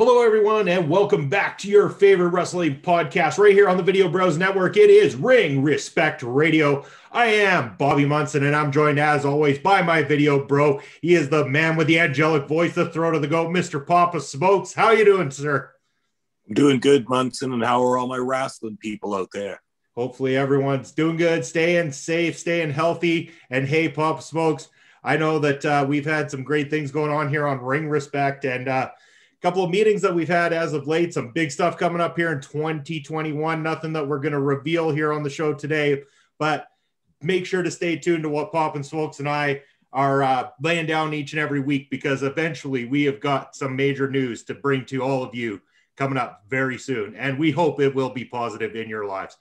Hello, everyone, and welcome back to your favorite wrestling podcast right here on the Video Bros Network. It is Ring Respect Radio. I am Bobby Munson, and I'm joined as always by my video bro. He is the man with the angelic voice, the throat of the goat, Mr. Papa Smokes. How you doing, sir? I'm doing good, Munson, and how are all my wrestling people out there? Hopefully, everyone's doing good, staying safe, staying healthy. And hey, Papa Smokes, I know that uh, we've had some great things going on here on Ring Respect, and uh, couple of meetings that we've had as of late, some big stuff coming up here in 2021. Nothing that we're going to reveal here on the show today, but make sure to stay tuned to what Papa Smokes and I are uh, laying down each and every week because eventually we have got some major news to bring to all of you coming up very soon. And we hope it will be positive in your lives.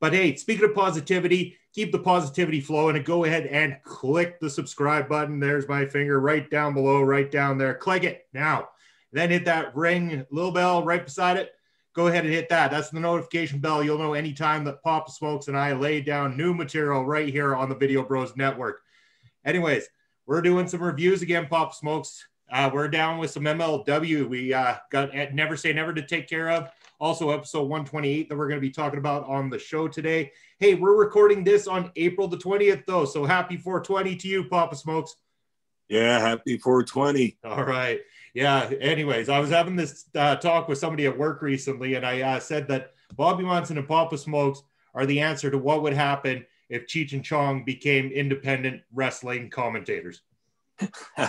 But hey, speaking of positivity, keep the positivity flowing and go ahead and click the subscribe button. There's my finger right down below, right down there. Click it now. Then hit that ring little bell right beside it. Go ahead and hit that. That's the notification bell. You'll know anytime that Papa Smokes and I lay down new material right here on the Video Bros Network. Anyways, we're doing some reviews again, Papa Smokes. Uh, we're down with some MLW. We uh, got Never Say Never to take care of. Also, episode 128 that we're going to be talking about on the show today. Hey, we're recording this on April the 20th, though. So happy 420 to you, Papa Smokes. Yeah, happy 420. All right yeah. Anyways, I was having this uh, talk with somebody at work recently, and I uh, said that Bobby Munson and Papa Smokes are the answer to what would happen if Cheech and Chong became independent wrestling commentators.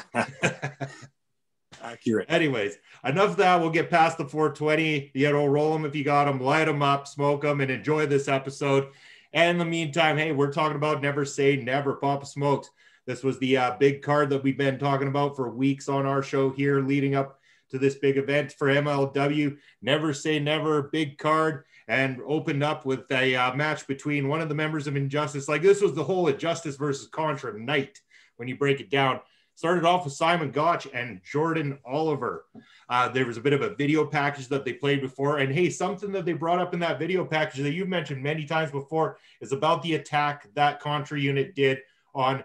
Accurate. Anyways, enough of that. We'll get past the 420. You know, roll them if you got them, light them up, smoke them, and enjoy this episode. And in the meantime, hey, we're talking about Never Say Never, Papa Smokes. This was the uh, big card that we've been talking about for weeks on our show here, leading up to this big event for MLW. Never say never, big card, and opened up with a uh, match between one of the members of Injustice. Like this was the whole Injustice versus Contra night when you break it down. Started off with Simon Gotch and Jordan Oliver. Uh, there was a bit of a video package that they played before. And hey, something that they brought up in that video package that you've mentioned many times before is about the attack that Contra unit did on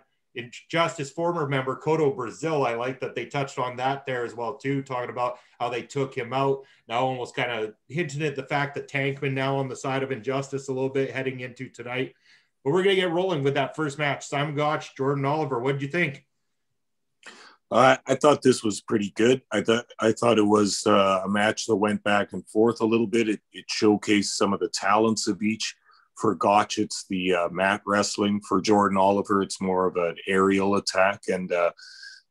Justice former member Kotto Brazil, I like that they touched on that there as well too, talking about how they took him out. Now almost kind of hinting at the fact that Tankman now on the side of Injustice a little bit heading into tonight. But we're gonna get rolling with that first match. Simon Gotch, Jordan Oliver. What did you think? Uh, I thought this was pretty good. I thought I thought it was uh, a match that went back and forth a little bit. It, it showcased some of the talents of each for Gotch, it's the uh, mat wrestling. For Jordan Oliver, it's more of an aerial attack. And uh,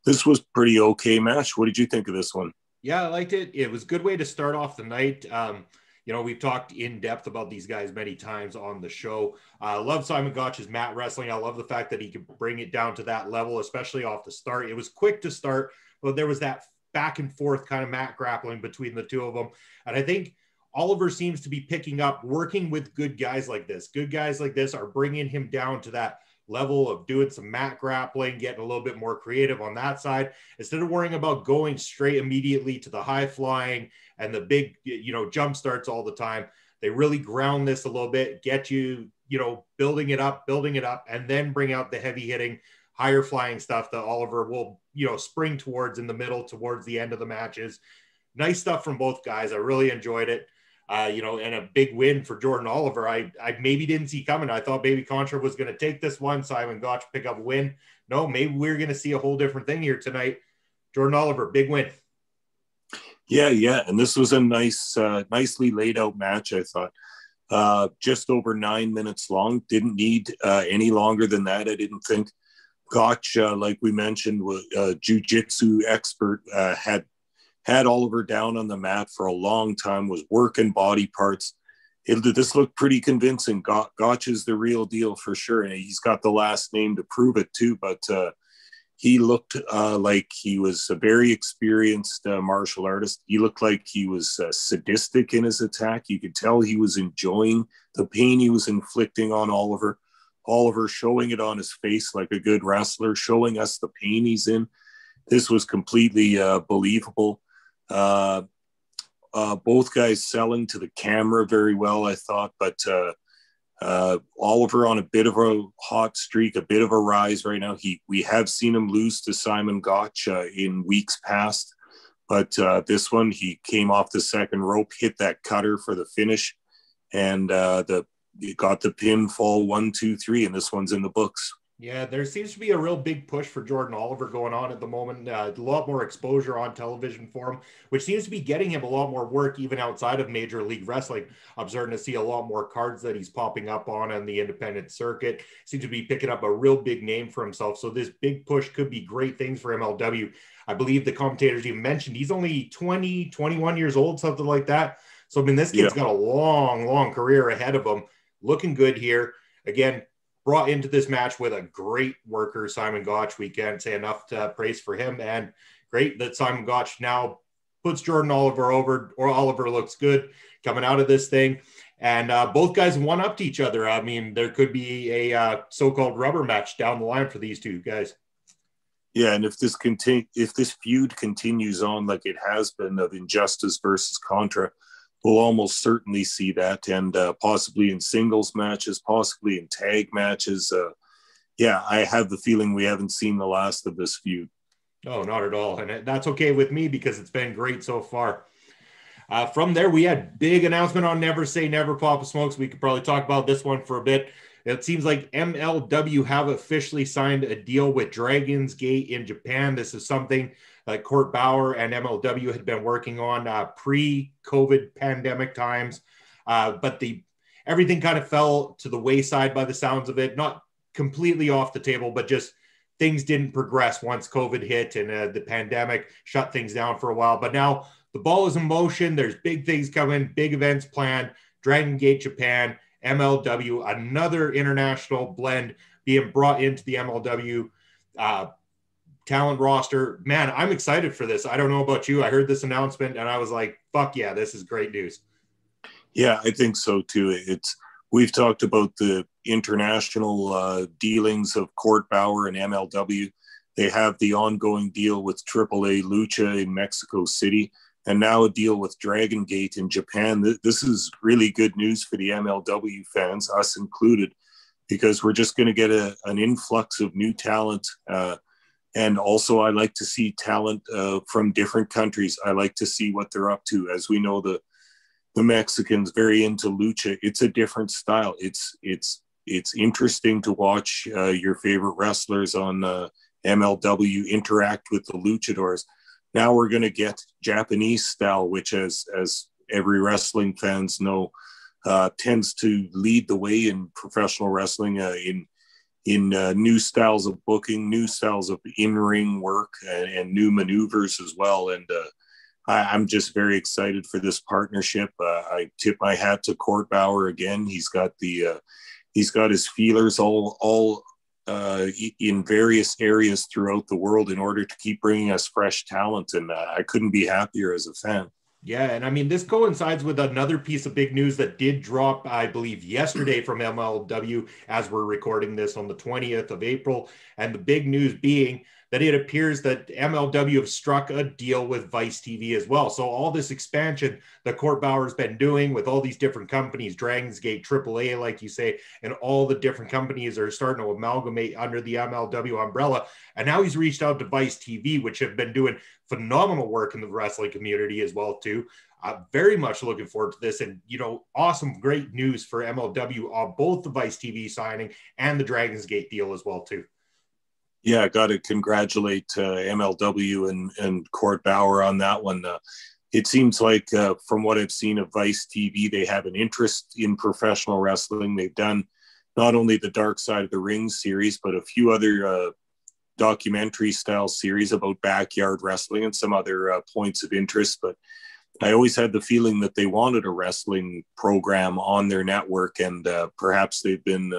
this was pretty okay match. What did you think of this one? Yeah, I liked it. It was a good way to start off the night. Um, you know, we've talked in depth about these guys many times on the show. I uh, love Simon Gotch's mat wrestling. I love the fact that he can bring it down to that level, especially off the start. It was quick to start, but there was that back and forth kind of mat grappling between the two of them. And I think – Oliver seems to be picking up working with good guys like this. Good guys like this are bringing him down to that level of doing some mat grappling, getting a little bit more creative on that side instead of worrying about going straight immediately to the high flying and the big, you know, jump starts all the time. They really ground this a little bit, get you, you know, building it up, building it up, and then bring out the heavy hitting, higher flying stuff that Oliver will, you know, spring towards in the middle, towards the end of the matches. Nice stuff from both guys. I really enjoyed it uh, you know, and a big win for Jordan Oliver. I, I maybe didn't see coming. I thought maybe Contra was going to take this one. Simon Gotch pick up a win. No, maybe we're going to see a whole different thing here tonight. Jordan Oliver, big win. Yeah, yeah, and this was a nice, uh, nicely laid out match. I thought, uh, just over nine minutes long. Didn't need uh, any longer than that. I didn't think. Gotch, uh, like we mentioned, was a jiu-jitsu expert. Uh, had had Oliver down on the mat for a long time, was working body parts. It, this looked pretty convincing. Gotch is the real deal for sure. And he's got the last name to prove it too. But uh, he looked uh, like he was a very experienced uh, martial artist. He looked like he was uh, sadistic in his attack. You could tell he was enjoying the pain he was inflicting on Oliver. Oliver showing it on his face like a good wrestler, showing us the pain he's in. This was completely uh, believable. Uh, uh, both guys selling to the camera very well, I thought, but uh, uh, Oliver on a bit of a hot streak, a bit of a rise right now. He we have seen him lose to Simon Gotch uh, in weeks past, But uh, this one, he came off the second rope, hit that cutter for the finish, and uh, the got the pinfall one, two, three, and this one's in the books. Yeah, there seems to be a real big push for Jordan Oliver going on at the moment. Uh, a lot more exposure on television for him, which seems to be getting him a lot more work even outside of Major League Wrestling. I'm starting to see a lot more cards that he's popping up on on the independent circuit. Seems to be picking up a real big name for himself. So this big push could be great things for MLW. I believe the commentators even mentioned he's only 20, 21 years old, something like that. So I mean, this kid's yeah. got a long, long career ahead of him. Looking good here. Again, brought into this match with a great worker, Simon Gotch. We can't say enough to praise for him. And great that Simon Gotch now puts Jordan Oliver over, or Oliver looks good coming out of this thing. And uh, both guys one up to each other. I mean, there could be a uh, so-called rubber match down the line for these two guys. Yeah, and if this continue, if this feud continues on like it has been of Injustice versus Contra, we'll almost certainly see that, and uh, possibly in singles matches, possibly in tag matches. Uh, yeah, I have the feeling we haven't seen the last of this feud. No, not at all, and that's okay with me because it's been great so far. Uh, from there, we had big announcement on Never Say Never, Papa Smokes. We could probably talk about this one for a bit. It seems like MLW have officially signed a deal with Dragon's Gate in Japan. This is something like Court Bauer and MLW had been working on uh, pre-COVID pandemic times, uh, but the everything kind of fell to the wayside by the sounds of it. Not completely off the table, but just things didn't progress once COVID hit and uh, the pandemic shut things down for a while. But now the ball is in motion. There's big things coming, big events planned. Dragon Gate Japan, MLW, another international blend being brought into the MLW uh, talent roster. Man, I'm excited for this. I don't know about you. I heard this announcement and I was like, fuck yeah, this is great news. Yeah, I think so too. It's we've talked about the international uh, dealings of Court Bauer and MLW. They have the ongoing deal with AAA Lucha in Mexico City, and now a deal with Dragon Gate in Japan. This is really good news for the MLW fans, us included, because we're just going to get a, an influx of new talent. Uh, and also i like to see talent uh, from different countries. I like to see what they're up to. As we know the the mexicans very into lucha. It's a different style. It's it's it's interesting to watch uh, your favorite wrestlers on uh, mlw interact with the luchadors. Now we're going to get japanese style which as as every wrestling fans know uh, tends to lead the way in professional wrestling uh, in in uh, new styles of booking, new styles of in-ring work, and, and new maneuvers as well. And uh, I, am just very excited for this partnership. Uh, I tip my hat to Court Bauer again. He's got the uh, he's got his feelers all all uh, in various areas throughout the world in order to keep bringing us fresh talent, and uh, I couldn't be happier as a fan. Yeah, and I mean, this coincides with another piece of big news that did drop, I believe, yesterday from MLW as we're recording this on the 20th of April. And the big news being that it appears that MLW have struck a deal with Vice TV as well. So all this expansion that Court Bauer's been doing with all these different companies, Dragons Gate, AAA, like you say, and all the different companies are starting to amalgamate under the MLW umbrella. And now he's reached out to Vice TV, which have been doing phenomenal work in the wrestling community as well too. I'm very much looking forward to this, and you know, awesome, great news for MLW on both the Vice TV signing and the Dragons Gate deal as well too yeah, got to congratulate uh, MLW and, and Court Bauer on that one. Uh, it seems like, uh, from what I've seen of Vice TV, they have an interest in professional wrestling. They've done not only the Dark Side of the Ring series, but a few other uh, documentary style series about backyard wrestling and some other uh, points of interest. But I always had the feeling that they wanted a wrestling program on their network, and uh, perhaps they've been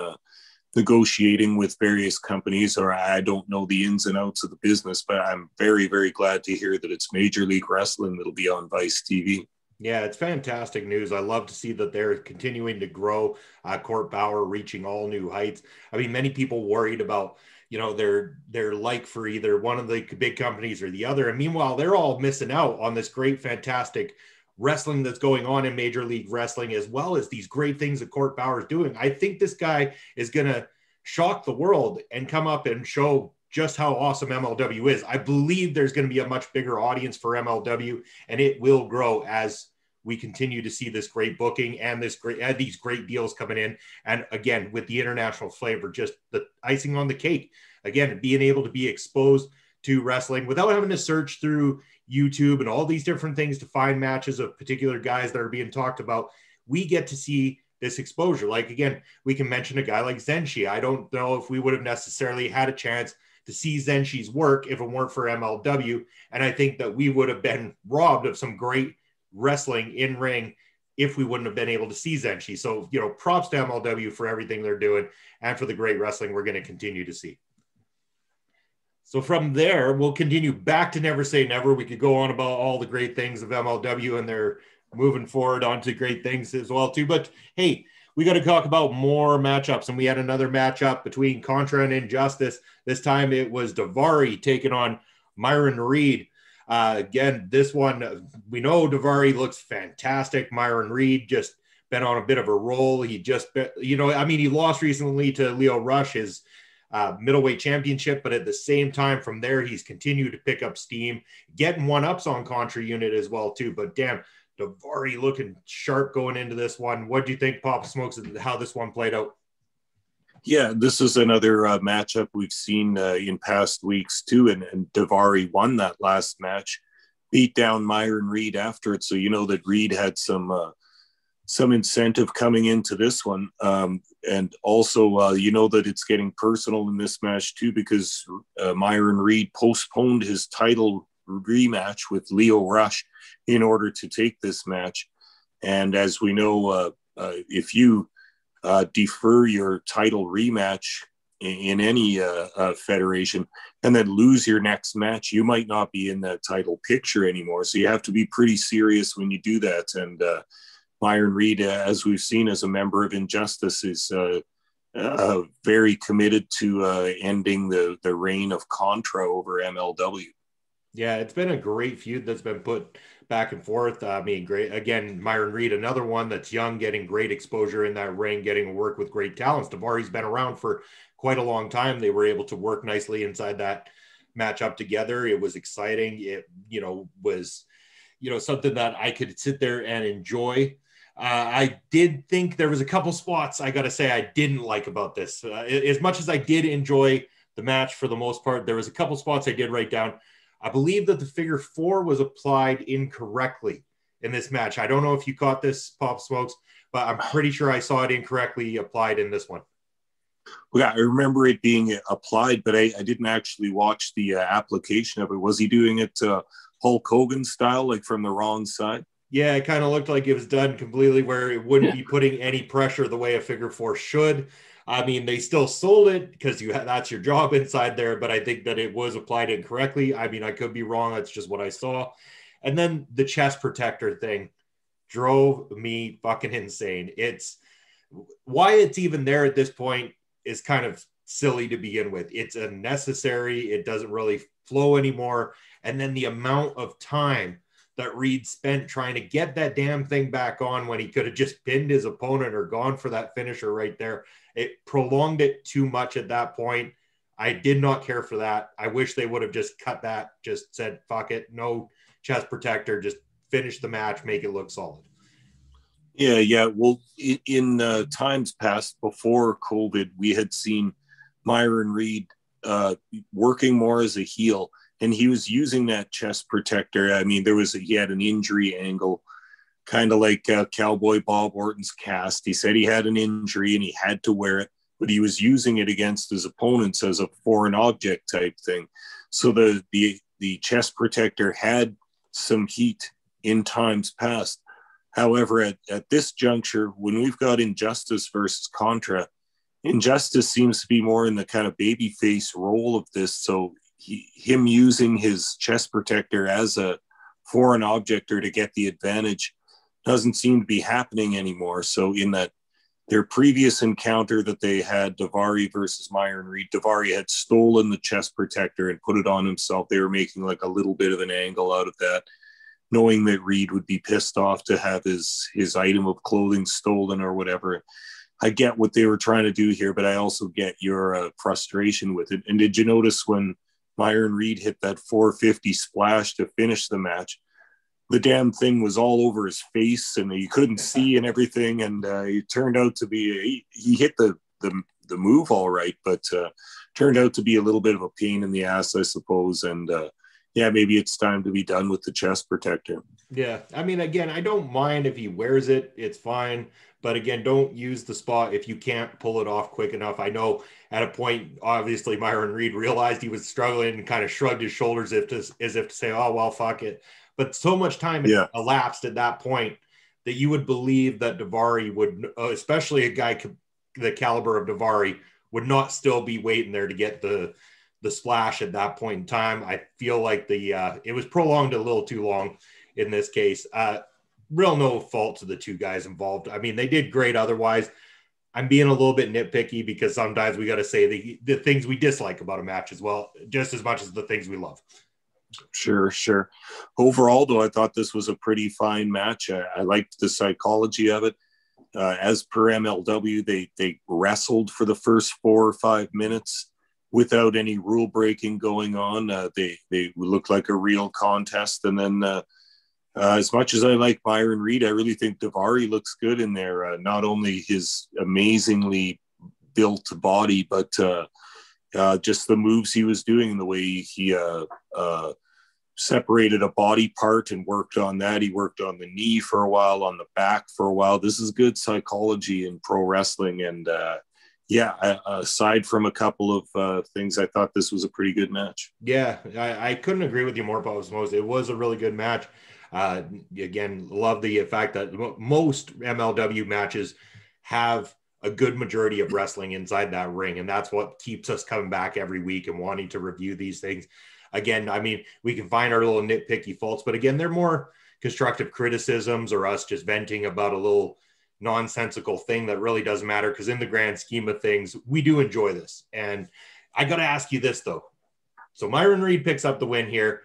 negotiating with various companies, or I don't know the ins and outs of the business, but I'm very, very glad to hear that it's Major League Wrestling that'll be on Vice TV. Yeah, it's fantastic news. I love to see that they're continuing to grow. Uh, Court Bauer reaching all new heights. I mean, many people worried about you know their their like for either one of the big companies or the other, and meanwhile they're all missing out on this great, fantastic wrestling that's going on in Major League Wrestling, as well as these great things that Court Bauer is doing. I think this guy is going to shock the world and come up and show just how awesome MLW is. I believe there's going to be a much bigger audience for MLW, and it will grow as we continue to see this great booking and this great and these great deals coming in. And again, with the international flavor, just the icing on the cake. Again, being able to be exposed to wrestling without having to search through YouTube and all these different things to find matches of particular guys that are being talked about. We get to see this exposure. Like again, we can mention a guy like Zenshi. I don't know if we would have necessarily had a chance to see Zenshi's work if it weren't for MLW. And I think that we would have been robbed of some great wrestling in ring if we wouldn't have been able to see Zenshi. So, you know, props to MLW for everything they're doing and for the great wrestling we're going to continue to see. So from there, we'll continue back to Never Say Never. We could go on about all the great things of MLW and they're moving forward onto great things as well too. But hey, we got to talk about more matchups. And we had another matchup between Contra and Injustice. This time it was Daivari taking on Myron Reed. Uh, again, this one, we know Daivari looks fantastic. Myron Reed just been on a bit of a roll. He just, you know, I mean, he lost recently to Lio Rush, his uh, middleweight championship, but at the same time, from there, he's continued to pick up steam, getting one ups on Contra unit as well, too. But damn, Daivari looking sharp going into this one. What do you think, Pop Smokes, how this one played out? Yeah, this is another uh, matchup we've seen uh, in past weeks too, and, and Daivari won that last match, beat down Myron Reed after it. So you know that Reed had some uh, some incentive coming into this one, um, and also uh, you know that it's getting personal in this match too because uh, Myron Reed postponed his title rematch with Lio Rush in order to take this match. And as we know, uh, uh, if you uh, defer your title rematch in, in any uh, federation and then lose your next match, you might not be in that title picture anymore. So you have to be pretty serious when you do that. And uh, Myron Reed, as we've seen as a member of Injustice, is uh, uh, very committed to uh, ending the, the reign of Contra over MLW. Yeah, it's been a great feud that's been put back and forth. I mean, great again, Myron Reed, another one that's young, getting great exposure in that ring, getting work with great talents. Daivari's been around for quite a long time. They were able to work nicely inside that matchup together. It was exciting. It, you know, was, you know, something that I could sit there and enjoy. Uh, I did think there was a couple spots I got to say I didn't like about this. Uh, as much as I did enjoy the match for the most part, there was a couple spots I did write down I believe that the figure four was applied incorrectly in this match. I don't know if you caught this, Pop Smokes, but I'm pretty sure I saw it incorrectly applied in this one. Well, yeah, I remember it being applied, but I, I didn't actually watch the uh, application of it. Was he doing it uh, Hulk Hogan style, like from the wrong side? Yeah, it kind of looked like it was done completely where it wouldn't be putting any pressure the way a figure four should. I mean, they still sold it because you that's your job inside there, but I think that it was applied incorrectly. I mean, I could be wrong. That's just what I saw. And then the chest protector thing drove me fucking insane. It's why it's even there at this point is kind of silly to begin with. It's unnecessary. It doesn't really flow anymore. And then the amount of time that Reed spent trying to get that damn thing back on when he could have just pinned his opponent or gone for that finisher right there. It prolonged it too much at that point. I did not care for that. I wish they would have just cut that, just said, fuck it, no chest protector, just finish the match, make it look solid. Yeah, yeah. Well, in, uh, times past before COVID, we had seen Myron Reed uh, working more as a heel, and he was using that chest protector. I mean, there was a, he had an injury angle kind of like uh, Cowboy Bob Orton's cast. He said he had an injury and he had to wear it, but he was using it against his opponents as a foreign object type thing. So the the the chest protector had some heat in times past. However, at, at this juncture, when we've got Injustice versus Contra, Injustice seems to be more in the kind of babyface role of this. So he, him using his chest protector as a foreign objector to get the advantage doesn't seem to be happening anymore. So in that their previous encounter that they had Daivari versus Myron Reed, Daivari had stolen the chest protector and put it on himself. They were making like a little bit of an angle out of that, knowing that Reed would be pissed off to have his his item of clothing stolen or whatever. I get what they were trying to do here, but I also get your uh, frustration with it. And did you notice when Myron Reed hit that 450 splash to finish the match? The damn thing was all over his face, and he couldn't see and everything. And uh, it turned out to be he, he hit the, the the move all right, but uh, turned out to be a little bit of a pain in the ass, I suppose. And uh, yeah, maybe it's time to be done with the chest protector. Yeah. I mean, again, I don't mind if he wears it, it's fine. But again, don't use the spot if you can't pull it off quick enough. I know at a point, obviously, Myron Reed realized he was struggling and kind of shrugged his shoulders if to, as if to say, oh, well, fuck it. But so much time yeah. elapsed at that point that you would believe that Daivari would, uh, especially a guy the caliber of Daivari, would not still be waiting there to get the the splash at that point in time. I feel like the uh, it was prolonged a little too long in this case. Uh, real no fault to the two guys involved. I mean, they did great otherwise. I'm being a little bit nitpicky because sometimes we got to say the the things we dislike about a match as well, just as much as the things we love. Sure, sure. Overall, though, I thought this was a pretty fine match. I, I liked the psychology of it. Uh, as per MLW, they they wrestled for the first four or five minutes without any rule breaking going on. Uh, they they looked like a real contest, and then uh, uh, as much as I like Myron Reed, I really think Daivari looks good in there. Uh, not only his amazingly built body, but uh, uh, just the moves he was doing, the way he separated a body part and worked on that. He worked on the knee for a while, on the back for a while. This is good psychology in pro wrestling, and yeah, aside from a couple of uh, things, I thought this was a pretty good match. Yeah, I, I couldn't agree with you more, Most. It was a really good match. Uh, again, love the fact that most MLW matches have a good majority of wrestling inside that ring, and that's what keeps us coming back every week and wanting to review these things. Again, I mean, we can find our little nitpicky faults, but again, they're more constructive criticisms or us just venting about a little nonsensical thing that really doesn't matter because in the grand scheme of things, we do enjoy this. And I got to ask you this though. So Myron Reed picks up the win here.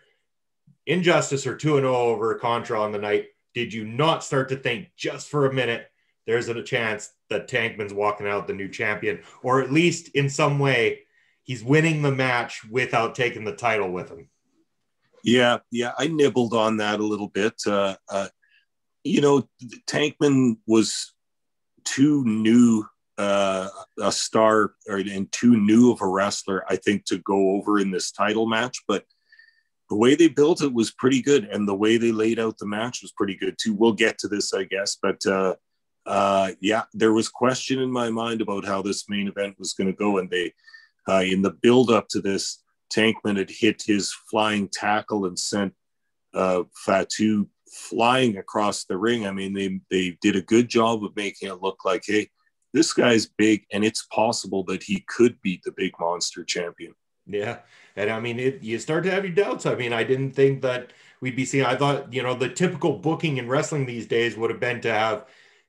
Injustice or 2 0 over Contra on the night. Did you not start to think just for a minute there's a chance that Tankman's walking out the new champion, or at least in some way he's winning the match without taking the title with him? Yeah, yeah, I nibbled on that a little bit. Uh, uh, you know, Tankman was too new uh, a star or and too new of a wrestler, I think, to go over in this title match. But the way they built it was pretty good, and the way they laid out the match was pretty good too. We'll get to this, I guess, but uh, uh, yeah, there was question in my mind about how this main event was going to go, and they, uh, in the build up to this, Tankman had hit his flying tackle and sent uh, Fatu flying across the ring. I mean, they they did a good job of making it look like, hey, this guy's big, and it's possible that he could beat the big monster champion. Yeah, and I mean, it, you start to have your doubts. I mean, I didn't think that we'd be seeing. I thought, you know, the typical booking in wrestling these days would have been to have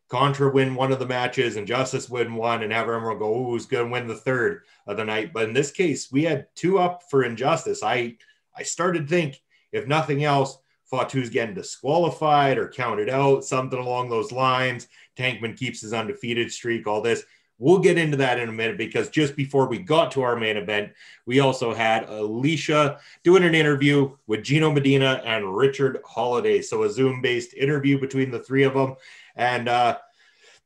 Contra win one of the matches and Justice win one, and have everyone go, "Oh, who's going to win the third of the night?" But in this case, we had two up for Injustice. I I started to think, if nothing else, Fatu's getting disqualified or counted out, something along those lines. Tankman keeps his undefeated streak, all this. We'll get into that in a minute because just before we got to our main event, we also had Alicia doing an interview with Gino Medina and Richard Holliday. So a Zoom based interview between the three of them. And uh,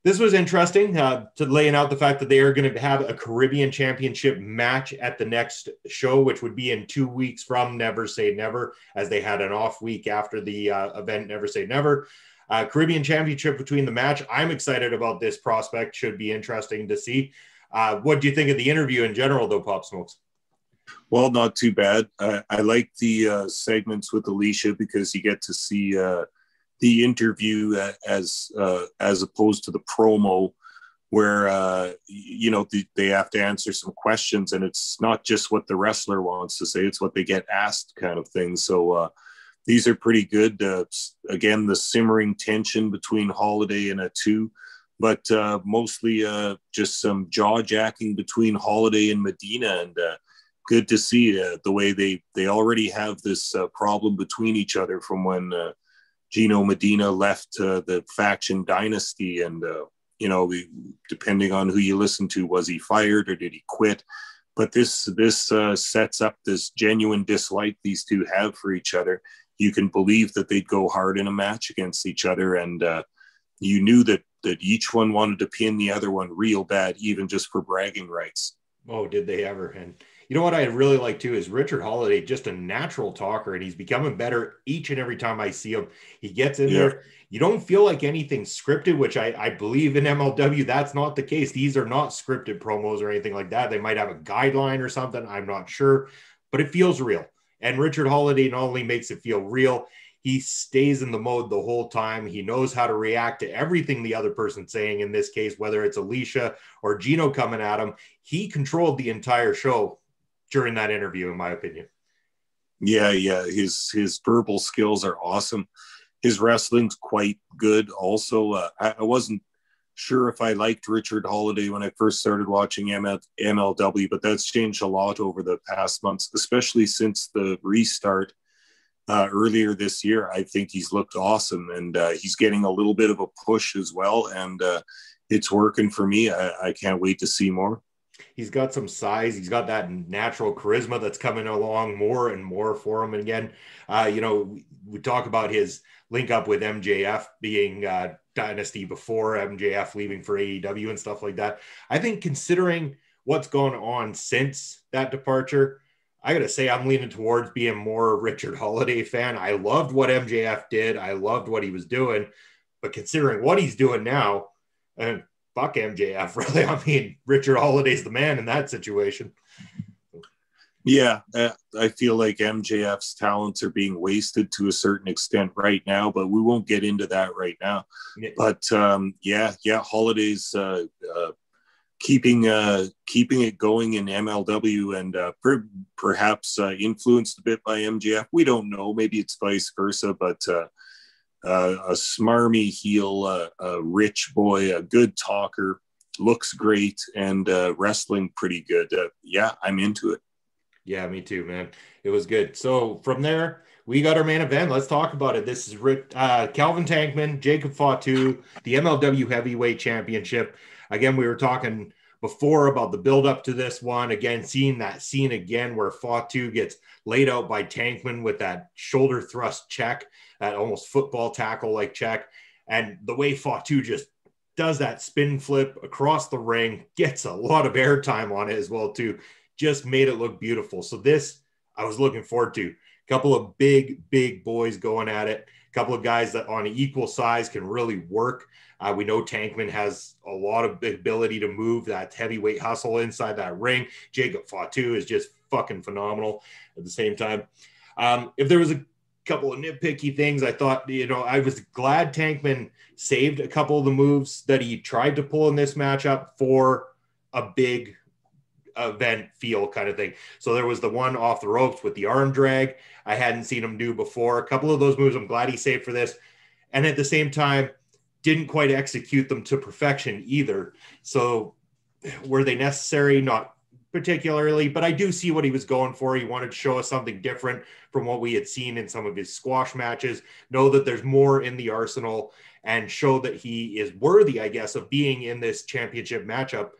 this was interesting uh, to laying out the fact that they are going to have a Caribbean Championship match at the next show, which would be in two weeks from Never Say Never, as they had an off week after the uh, event Never Say Never. Uh, Caribbean Championship between the match. I'm excited about this prospect. Should be interesting to see. Uh, what do you think of the interview in general, though, Pop Smokes? Well, not too bad. I like the uh, segments with Alicia because you get to see uh, the interview as uh, as opposed to the promo where uh, you know the, they have to answer some questions and it's not just what the wrestler wants to say it's what they get asked kind of thing so uh, these are pretty good uh, again the simmering tension between Holliday and a two, but uh, mostly uh, just some jaw jacking between Holliday and medina and good to see the way they they already have this problem between each other from when Gino Medina left uh, the faction dynasty, and uh, you know, depending on who you listen to, was he fired or did he quit? But this this uh, sets up this genuine dislike these two have for each other. You can believe that they'd go hard in a match against each other, and uh, you knew that that each one wanted to pin the other one real bad, even just for bragging rights. Oh, did they ever? And you know what I really like too is Richard Holliday, just a natural talker, and he's becoming better each and every time I see him. He gets in yeah. there. You don't feel like anything scripted, which I, I believe in MLW, that's not the case. These are not scripted promos or anything like that. They might have a guideline or something. I'm not sure, but it feels real. And Richard Holliday not only makes it feel real, he stays in the mode the whole time. He knows how to react to everything the other person's saying. In this case, whether it's Alicia or Gino coming at him, he controlled the entire show during that interview, in my opinion. Yeah, yeah, his his verbal skills are awesome. His wrestling's quite good. Also, uh, I, I wasn't sure if I liked Richard Holliday when I first started watching MLW, but that's changed a lot over the past months, especially since the restart uh, earlier this year. I think he's looked awesome and uh, he's getting a little bit of a push as well. And uh, it's working for me. I, I, can't wait to see more. He's got some size. He's got that natural charisma that's coming along more and more for him. And again, uh, you know, we, we, talk about his link up with MJF being uh, Dynasty before MJF leaving for AEW and stuff like that. I think considering what's gone on since that departure, I got to say, I'm leaning towards being more Richard Holliday fan. I loved what MJF did. I loved what he was doing, but considering what he's doing now, and fuck MJF, really. I mean, Richard Holliday's the man in that situation. Yeah, uh, I feel like MJF's talents are being wasted to a certain extent right now, but we won't get into that right now. Yeah. But um, yeah, yeah, Holliday's uh, uh, keeping uh, keeping it going in MLW and uh, per- perhaps uh, influenced a bit by MJF. We don't know. Maybe it's vice versa, but uh, uh, a smarmy heel, uh, a rich boy, a good talker, looks great, and wrestling pretty good. yeah, I'm into it. Yeah, me too, man. It was good. So from there, we got our main event. Let's talk about it. This is Rick, uh, Calvin Tankman, Jacob Fatu, the MLW Heavyweight Championship. Again, we were talking before about the build up to this one. Again, seeing that scene again where Fatu gets laid out by Tankman with that shoulder thrust check, that almost football tackle like check. And the way Fatu just does that spin flip across the ring, gets a lot of airtime on it as well, too. Just made it look beautiful. So this I was looking forward to. A couple of big, big boys going at it. A couple of guys that on equal size can really work. Uh, we know Tankman has a lot of ability to move that heavyweight hustle inside that ring. Jacob Fatu is just fucking phenomenal at the same time. Um, if there was a couple of nitpicky things, I thought, you know, I was glad Tankman saved a couple of the moves that he tried to pull in this matchup for a big event feel kind of thing. So there was the one off the ropes with the arm drag. I hadn't seen him do before. A couple of those moves I'm glad he saved for this. And at the same time, didn't quite execute them to perfection either. So were they necessary? Not particularly, but I do see what he was going for. He wanted to show us something different from what we had seen in some of his squash matches. Know that there's more in the arsenal and show that he is worthy, I guess, of being in this championship matchup.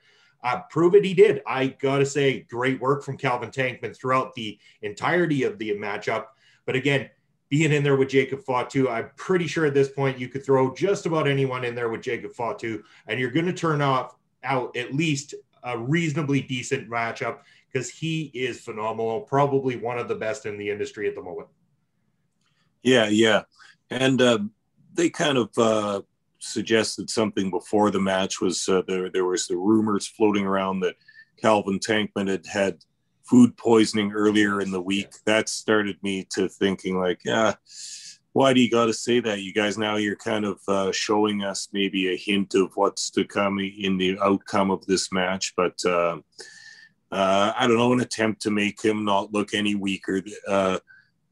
Uh, prove it he did. I got to say, great work from Calvin Tankman throughout the entirety of the matchup. But again, being in there with Jacob Fatu, I'm pretty sure at this point you could throw just about anyone in there with Jacob Fatu, and you're going to turn off out at least a reasonably decent matchup because he is phenomenal, probably one of the best in the industry at the moment. Yeah, yeah, and uh, they kind of uh, suggested something before the match was uh, there. There was the rumors floating around that Calvin Tankman had had food poisoning earlier in the week, that started me to thinking like, yeah, why do you got to say that? You guys now you're kind of uh, showing us maybe a hint of what's to come in the outcome of this match, but uh, uh, I don't know, an attempt to make him not look any weaker. Uh,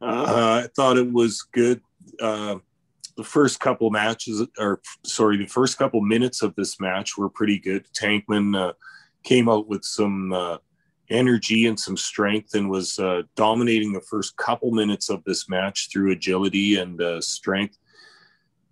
uh, I thought it was good. Uh, the first couple matches, or sorry, the first couple minutes of this match were pretty good. Tankman came out with some energy and some strength and was uh, dominating the first couple minutes of this match through agility and uh, strength.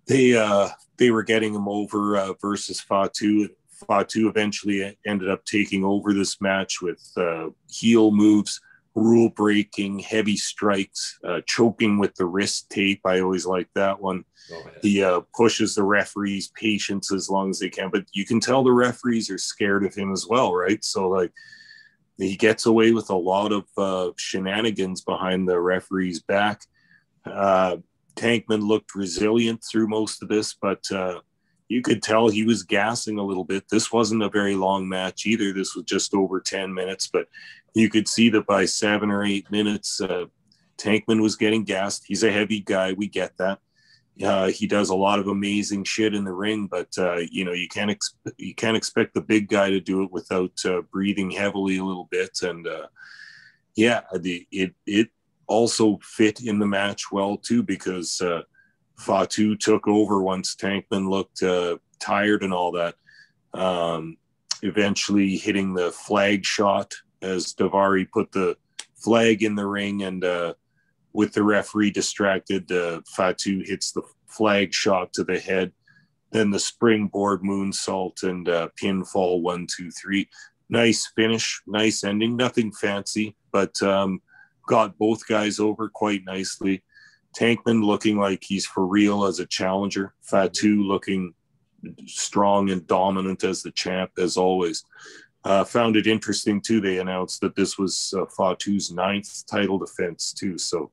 they uh, they were getting him over uh, versus Fatu. Fatu eventually ended up taking over this match with uh, heel moves, rule breaking, heavy strikes, uh, choking with the wrist tape. I always like that one. Oh, he uh, pushes the referees' patience as long as they can, but you can tell the referees are scared of him as well, right? So like he gets away with a lot of uh, shenanigans behind the referee's back. Uh, Tankman looked resilient through most of this, but uh, you could tell he was gassing a little bit. This wasn't a very long match either. This was just over 10 minutes, but you could see that by seven or eight minutes, uh, Tankman was getting gassed. He's a heavy guy. We get that. Uh, he does a lot of amazing shit in the ring, but uh, you know you can't ex- you can't expect the big guy to do it without uh, breathing heavily a little bit. And uh, yeah, the it it also fit in the match well too because uh, Fatu took over once Tankman looked uh, tired and all that. Um, eventually hitting the flag shot as Daivari put the flag in the ring and uh, with the referee distracted, uh, Fatu hits the flag shot to the head. Then the springboard moonsault and uh, pinfall one, two, three. Nice finish, nice ending. Nothing fancy, but um, got both guys over quite nicely. Tankman looking like he's for real as a challenger. Fatu looking strong and dominant as the champ, as always. Uh, found it interesting too. They announced that this was uh, Fatu's ninth title defense too. So,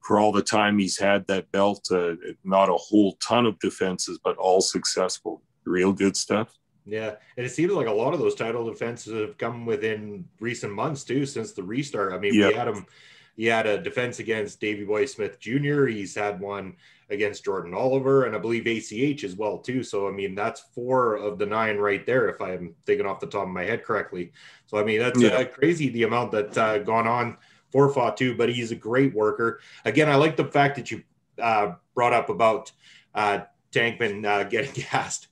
for all the time he's had that belt, uh, not a whole ton of defenses, but all successful. Real good stuff. Yeah, and it seems like a lot of those title defenses have come within recent months too, since the restart. I mean, we had him. He had a defense against Davy Boy Smith Jr. He's had one against Jordan Oliver, and I believe ACH as well too. So I mean, that's four of the nine right there, if I'm thinking off the top of my head correctly. So I mean, that's yeah. uh, crazy the amount that uh, gone on for Fatu, but he's a great worker. Again, I like the fact that you uh, brought up about uh, Tankman uh, getting gassed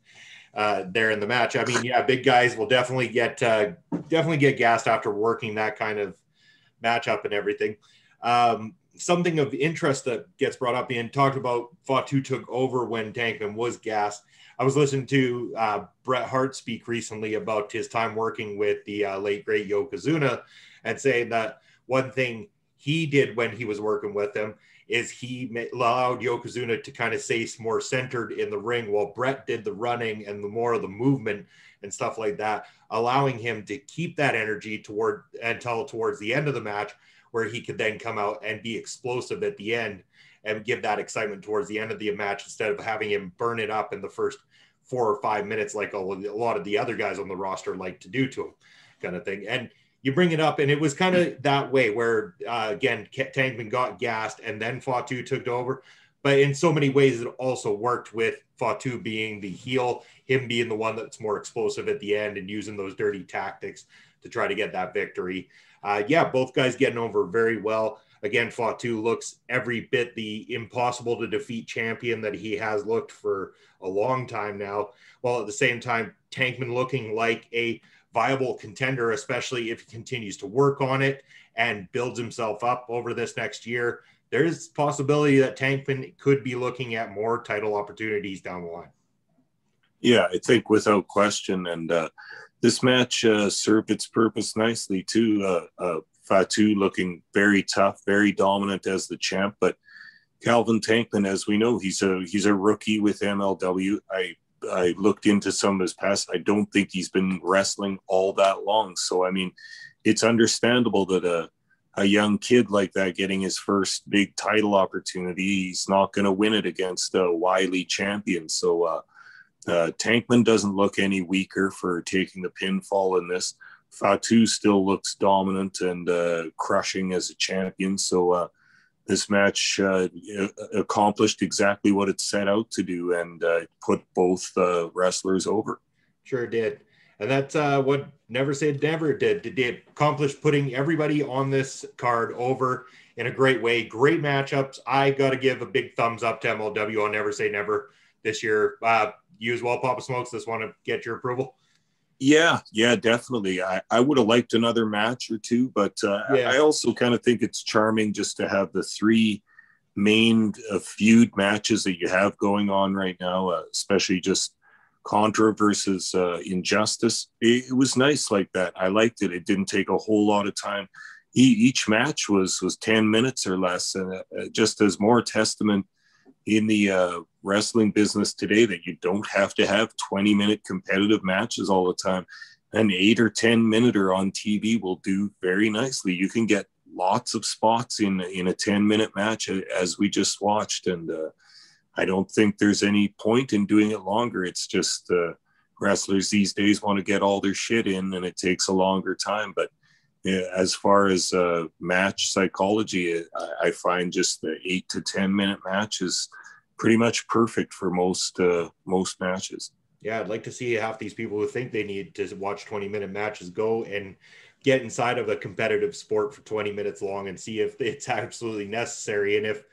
uh, there in the match. I mean, yeah, big guys will definitely get uh, definitely get gassed after working that kind of matchup and everything. Um, something of interest that gets brought up and talked about Fatu took over when Tankman was gassed. I was listening to uh, Bret Hart speak recently about his time working with the uh, late great Yokozuna and saying that one thing he did when he was working with him is he allowed Yokozuna to kind of stay more centered in the ring while Bret did the running and the more of the movement and stuff like that, allowing him to keep that energy toward until towards the end of the match, where he could then come out and be explosive at the end and give that excitement towards the end of the match instead of having him burn it up in the first four or five minutes like a lot of the other guys on the roster like to do to him, kind of thing. And you bring it up, and it was kind of that way where uh, again Tankman got gassed, and then Fatu took over. But in so many ways, it also worked with Fatu being the heel, him being the one that's more explosive at the end, and using those dirty tactics to try to get that victory. Uh, yeah, both guys getting over very well. Again, Fatu looks every bit the impossible to defeat champion that he has looked for a long time now. While at the same time, Tankman looking like a viable contender, especially if he continues to work on it and builds himself up over this next year. There's possibility that Tankman could be looking at more title opportunities down the line. Yeah, I think without question. And uh, this match uh, served its purpose nicely too. Uh, uh, Fatu looking very tough, very dominant as the champ, but Calvin Tankman, as we know, he's a he's a rookie with MLW. I I looked into some of his past. I don't think he's been wrestling all that long. So I mean, it's understandable that a a young kid like that getting his first big title opportunity, he's not going to win it against a wily champion. So uh, Tankman doesn't look any weaker for taking the pinfall in this. Fatu still looks dominant and uh, crushing as a champion. So uh, this match uh, accomplished exactly what it set out to do and uh, put both uh, wrestlers over. Sure did. And that's uh, what Never Say Never did. Did accomplish putting everybody on this card over in a great way. Great matchups. I got to give a big thumbs up to MLW on Never Say Never this year. Uh, you as well, Papa Smokes. Just want to get your approval. Yeah, yeah, definitely. I, I would have liked another match or two, but uh, yeah. I also kind of think it's charming just to have the three main uh, feud matches that you have going on right now, uh, especially just Contra versus uh, Injustice. It, it, was nice like that. I liked it. It didn't take a whole lot of time. E- each match was was ten minutes or less, and uh, just as more testament in the uh, wrestling business today that you don't have to have twenty minute competitive matches all the time. An eight or ten minute or on TV will do very nicely. You can get lots of spots in in a 10 minute match as we just watched and uh, i don't think there's any point in doing it longer it's just uh, wrestlers these days want to get all their shit in and it takes a longer time but as far as uh, match psychology I, I, find just the eight to 10 minute match is pretty much perfect for most uh, most matches. Yeah i'd like to see half these people who think they need to watch 20 minute matches go and get inside of a competitive sport for 20 minutes long and see if it's absolutely necessary and if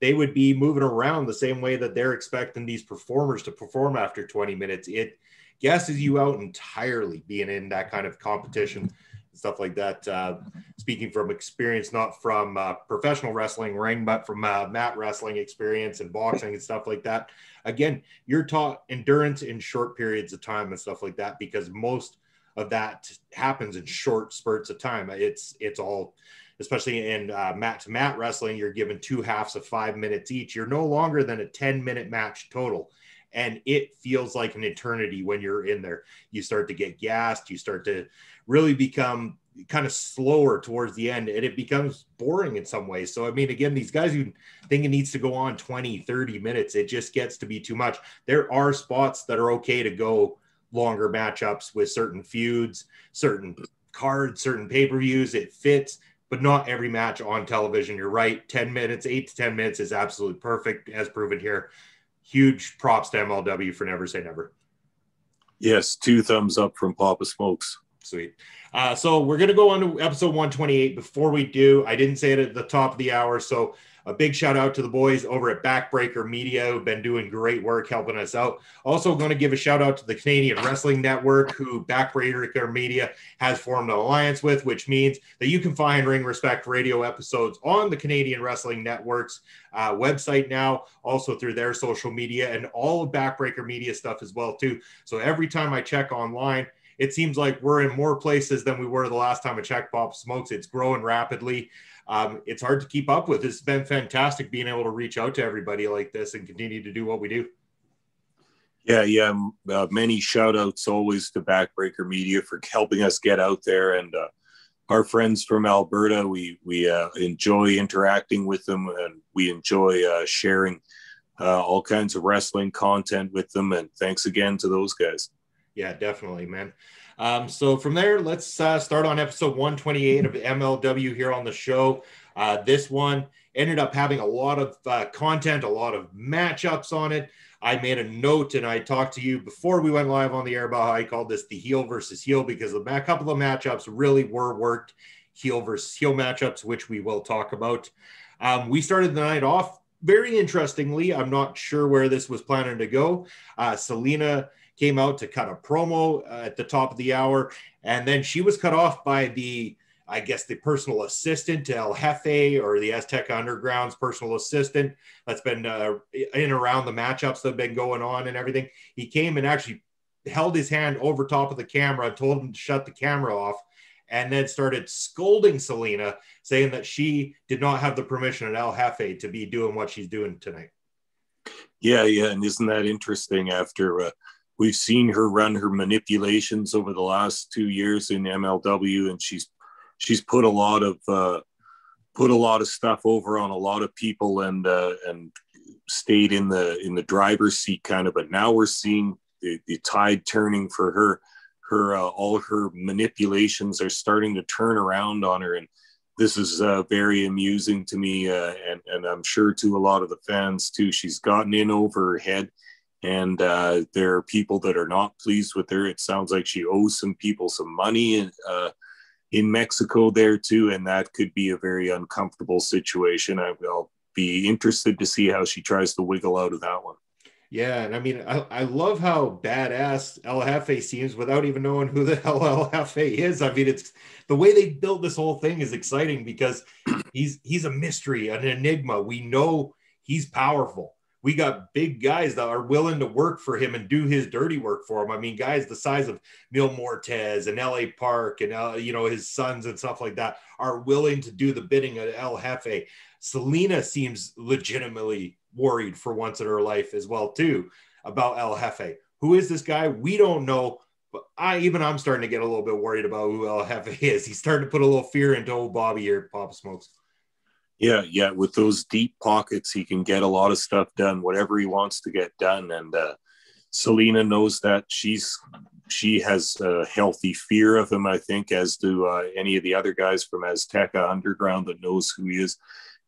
they would be moving around the same way that they're expecting these performers to perform after 20 minutes. It guesses you out entirely being in that kind of competition stuff like that uh, speaking from experience not from uh, professional wrestling ring but from uh, mat wrestling experience and boxing and stuff like that again you're taught endurance in short periods of time and stuff like that because most of that happens in short spurts of time. It's it's all, especially in uh, mat to mat wrestling, you're given two halves of five minutes each. You're no longer than a ten minute match total, and it feels like an eternity when you're in there. You start to get gassed. You start to really become kind of slower towards the end and it becomes boring in some ways. So, I mean, again, these guys who think it needs to go on 20, 30 minutes, it just gets to be too much. There are spots that are okay to go longer matchups with certain feuds, certain cards, certain pay per views. It fits, but not every match on television. You're right. 10 minutes, eight to 10 minutes is absolutely perfect, as proven here. Huge props to MLW for never say never. Yes, two thumbs up from Papa Smokes. Sweet. Uh, so we're going to go on to episode 128. Before we do, I didn't say it at the top of the hour. So a big shout out to the boys over at Backbreaker Media who've been doing great work helping us out. Also, going to give a shout out to the Canadian Wrestling Network, who Backbreaker Media has formed an alliance with, which means that you can find Ring Respect radio episodes on the Canadian Wrestling Network's uh, website now, also through their social media and all of Backbreaker Media stuff as well too. So every time I check online, it seems like we're in more places than we were the last time a checked Papa Smokes. It's growing rapidly um, it's hard to keep up with. It's been fantastic being able to reach out to everybody like this and continue to do what we do. Yeah, yeah. Uh, many shout outs always to Backbreaker Media for helping us get out there. And uh, our friends from Alberta, we, we uh, enjoy interacting with them and we enjoy uh, sharing uh, all kinds of wrestling content with them. And thanks again to those guys. Yeah, definitely, man. Um, so from there, let's uh, start on episode 128 of MLW here on the show. Uh, this one ended up having a lot of uh, content, a lot of matchups on it. I made a note and I talked to you before we went live on the air about how I called this the heel versus heel because a couple of matchups really were worked heel versus heel matchups, which we will talk about. Um, we started the night off very interestingly. I'm not sure where this was planning to go. Uh, Salina came out to cut a promo uh, at the top of the hour, and then she was cut off by the I guess the personal assistant to El Jefe or the Azteca Underground's personal assistant that's been uh, in around the matchups that have been going on and everything. He came and actually held his hand over top of the camera and told him to shut the camera off and then started scolding Salina, saying that she did not have the permission at El Jefe to be doing what she's doing tonight. Yeah, yeah. And isn't that interesting after uh, we've seen her run her manipulations over the last two years in MLW, and she's she's put a lot of uh, put a lot of stuff over on a lot of people, and uh, and stayed in the in the driver's seat kind of. But now we're seeing the, the tide turning for her. Her uh, all her manipulations are starting to turn around on her, and this is uh, very amusing to me, uh, and and I'm sure to a lot of the fans too. She's gotten in over her head and uh, there are people that are not pleased with her. It sounds like she owes some people some money in, uh, in Mexico there too, and that could be a very uncomfortable situation. I will be interested to see how she tries to wiggle out of that one. Yeah, and I mean, I, I love how badass El Jefe seems without even knowing who the hell El Jefe is. I mean, it's the way they built this whole thing is exciting because he's he's a mystery, an enigma. We know he's powerful. We got big guys that are willing to work for him and do his dirty work for him. I mean, guys the size of Mil Muertes and L.A. Park and uh, you know his sons and stuff like that are willing to do the bidding of El Jefe. Salina seems legitimately worried for once in her life as well too about El Jefe. Who is this guy? We don't know, but I even I'm starting to get a little bit worried about who El Jefe is. He's starting to put a little fear into old Bobby here, Papa Smokes. Yeah, yeah. With those deep pockets, he can get a lot of stuff done, whatever he wants to get done. And uh, Salina knows that she's she has a healthy fear of him, I think, as do uh, any of the other guys from Azteca Underground that knows who he is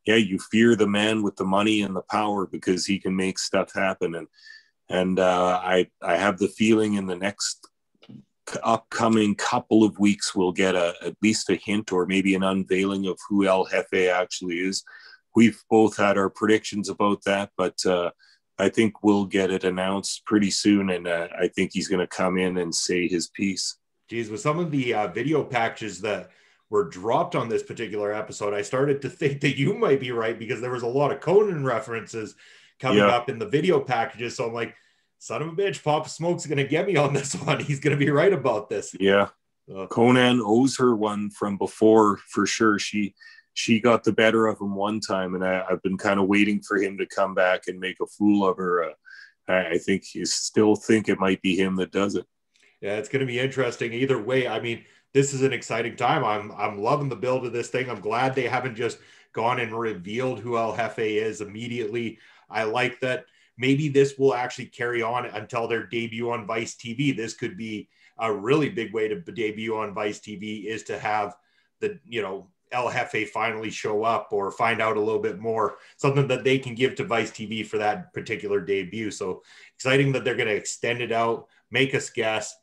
yeah, you fear the man with the money and the power because he can make stuff happen. And and uh, I I have the feeling in the next upcoming couple of weeks we'll get a at least a hint or maybe an unveiling of who El Jefe actually is. We've both had our predictions about that, but uh, I think we'll get it announced pretty soon, and uh, I think he's going to come in and say his piece. Geez, with some of the uh, video packages that were dropped on this particular episode, I started to think that you might be right because there was a lot of Konnan references coming yeah. up in the video packages. So I'm like, son of a bitch, Papa Smoke's going to get me on this one. He's going to be right about this. Yeah. Uh, Konnan owes her one from before for sure. She she got the better of him one time, and I, have been kind of waiting for him to come back and make a fool of her. Uh, I, I think you still think it might be him that does it. Yeah, it's going to be interesting either way. I mean, this is an exciting time. I'm I'm loving the build of this thing. I'm glad they haven't just gone and revealed who El Jefe is immediately. I like that maybe this will actually carry on until their debut on Vice TV. This could be a really big way to debut on Vice TV is to have the, you know, El Jefe finally show up or find out a little bit more, something that they can give to Vice TV for that particular debut. So exciting that they're going to extend it out, make us guess,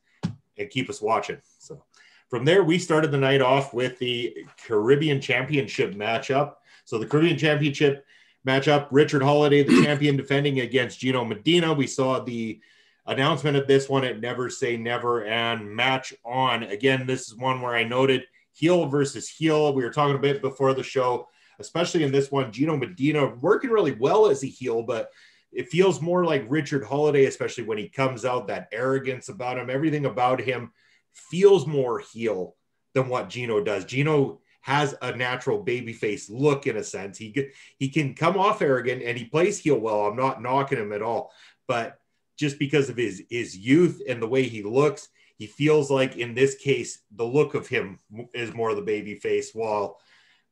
and keep us watching. So from there, we started the night off with the Caribbean Championship matchup. So the Caribbean Championship matchup, Richard Holliday, the champion, defending against Gino Medina. We saw the announcement of this one at Never Say Never and match on. Again, this is one where I noted heel versus heel. We were talking a bit before the show, especially in this one, Gino Medina working really well as a heel, but it feels more like Richard Holliday, especially when he comes out, that arrogance about him, everything about him feels more heel than what Gino does. Gino has a natural babyface look in a sense. He he can come off arrogant and he plays heel well. I'm not knocking him at all, but just because of his his youth and the way he looks, he feels like in this case the look of him is more of the baby face, while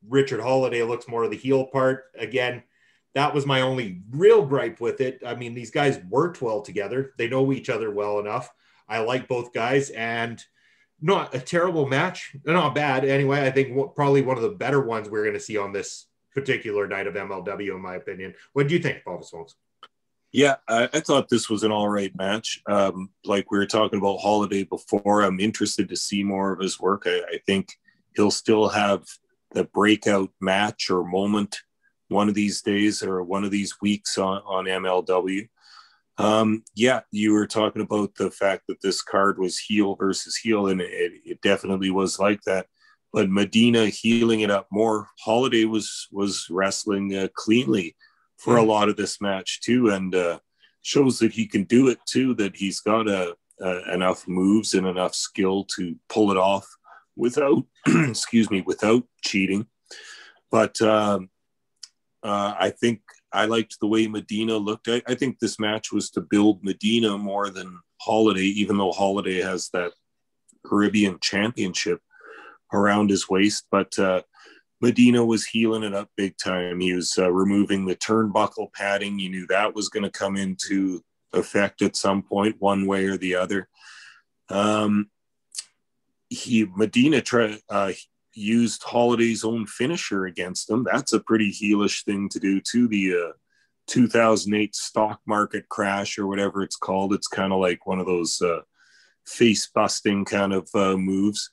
Richard Holliday looks more of the heel part. Again, that was my only real gripe with it. I mean, these guys worked well together. They know each other well enough. I like both guys, and not a terrible match, not bad. Anyway, I think probably one of the better ones we're going to see on this particular night of MLW, in my opinion. What do you think, Papa Smokes? Yeah, I, I, thought this was an all right match. Um, like we were talking about Holliday before, I'm interested to see more of his work. I, I think he'll still have the breakout match or moment one of these days or one of these weeks on, on MLW. Um, yeah, you were talking about the fact that this card was heel versus heel, and it, it definitely was like that. But Medina healing it up more. Holliday was was wrestling uh, cleanly for a hmm. lot of this match too, and uh, shows that he can do it too. That he's got a, a, enough moves and enough skill to pull it off without, excuse me, without cheating. But um, uh, I think I liked the way Medina looked. I, I, think this match was to build Medina more than Holliday, even though Holliday has that Caribbean championship around his waist. But uh, Medina was healing it up big time. He was uh, removing the turnbuckle padding. You knew that was going to come into effect at some point, one way or the other. Um, he Medina tried. Uh, used Holliday's own finisher against them. That's a pretty heelish thing to do to the uh, 2008 stock market crash or whatever it's called. It's kind of like one of those uh, face busting kind of uh, moves.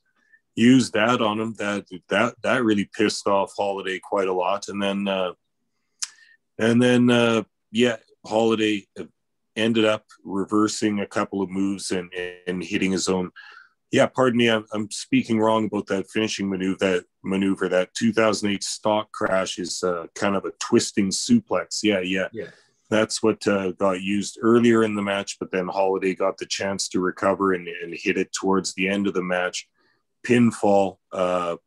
Used that on him. That that that really pissed off Holliday quite a lot. And then uh, and then uh, yeah, Holliday ended up reversing a couple of moves and, and hitting his own. Yeah, pardon me, I'm, I'm speaking wrong about that finishing maneuver. That maneuver, that 2008 stock crash, is uh, kind of a twisting suplex. Yeah, yeah, yeah. That's what uh, got used earlier in the match, but then Holliday got the chance to recover and, and hit it towards the end of the match. Pinfall. Uh,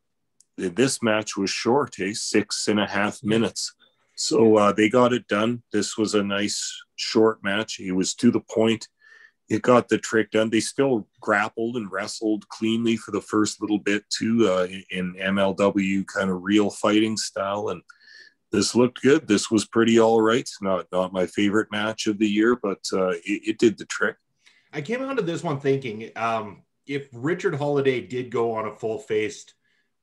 this match was short, eh? Six and a half minutes. So uh, they got it done. This was a nice short match. It was to the point. It got the trick done. They still grappled and wrestled cleanly for the first little bit too, uh, in MLW kind of real fighting style. And this looked good. This was pretty all right. Not not my favorite match of the year, but uh, it, it did the trick. I came onto this one thinking um, if Richard Holliday did go on a full faced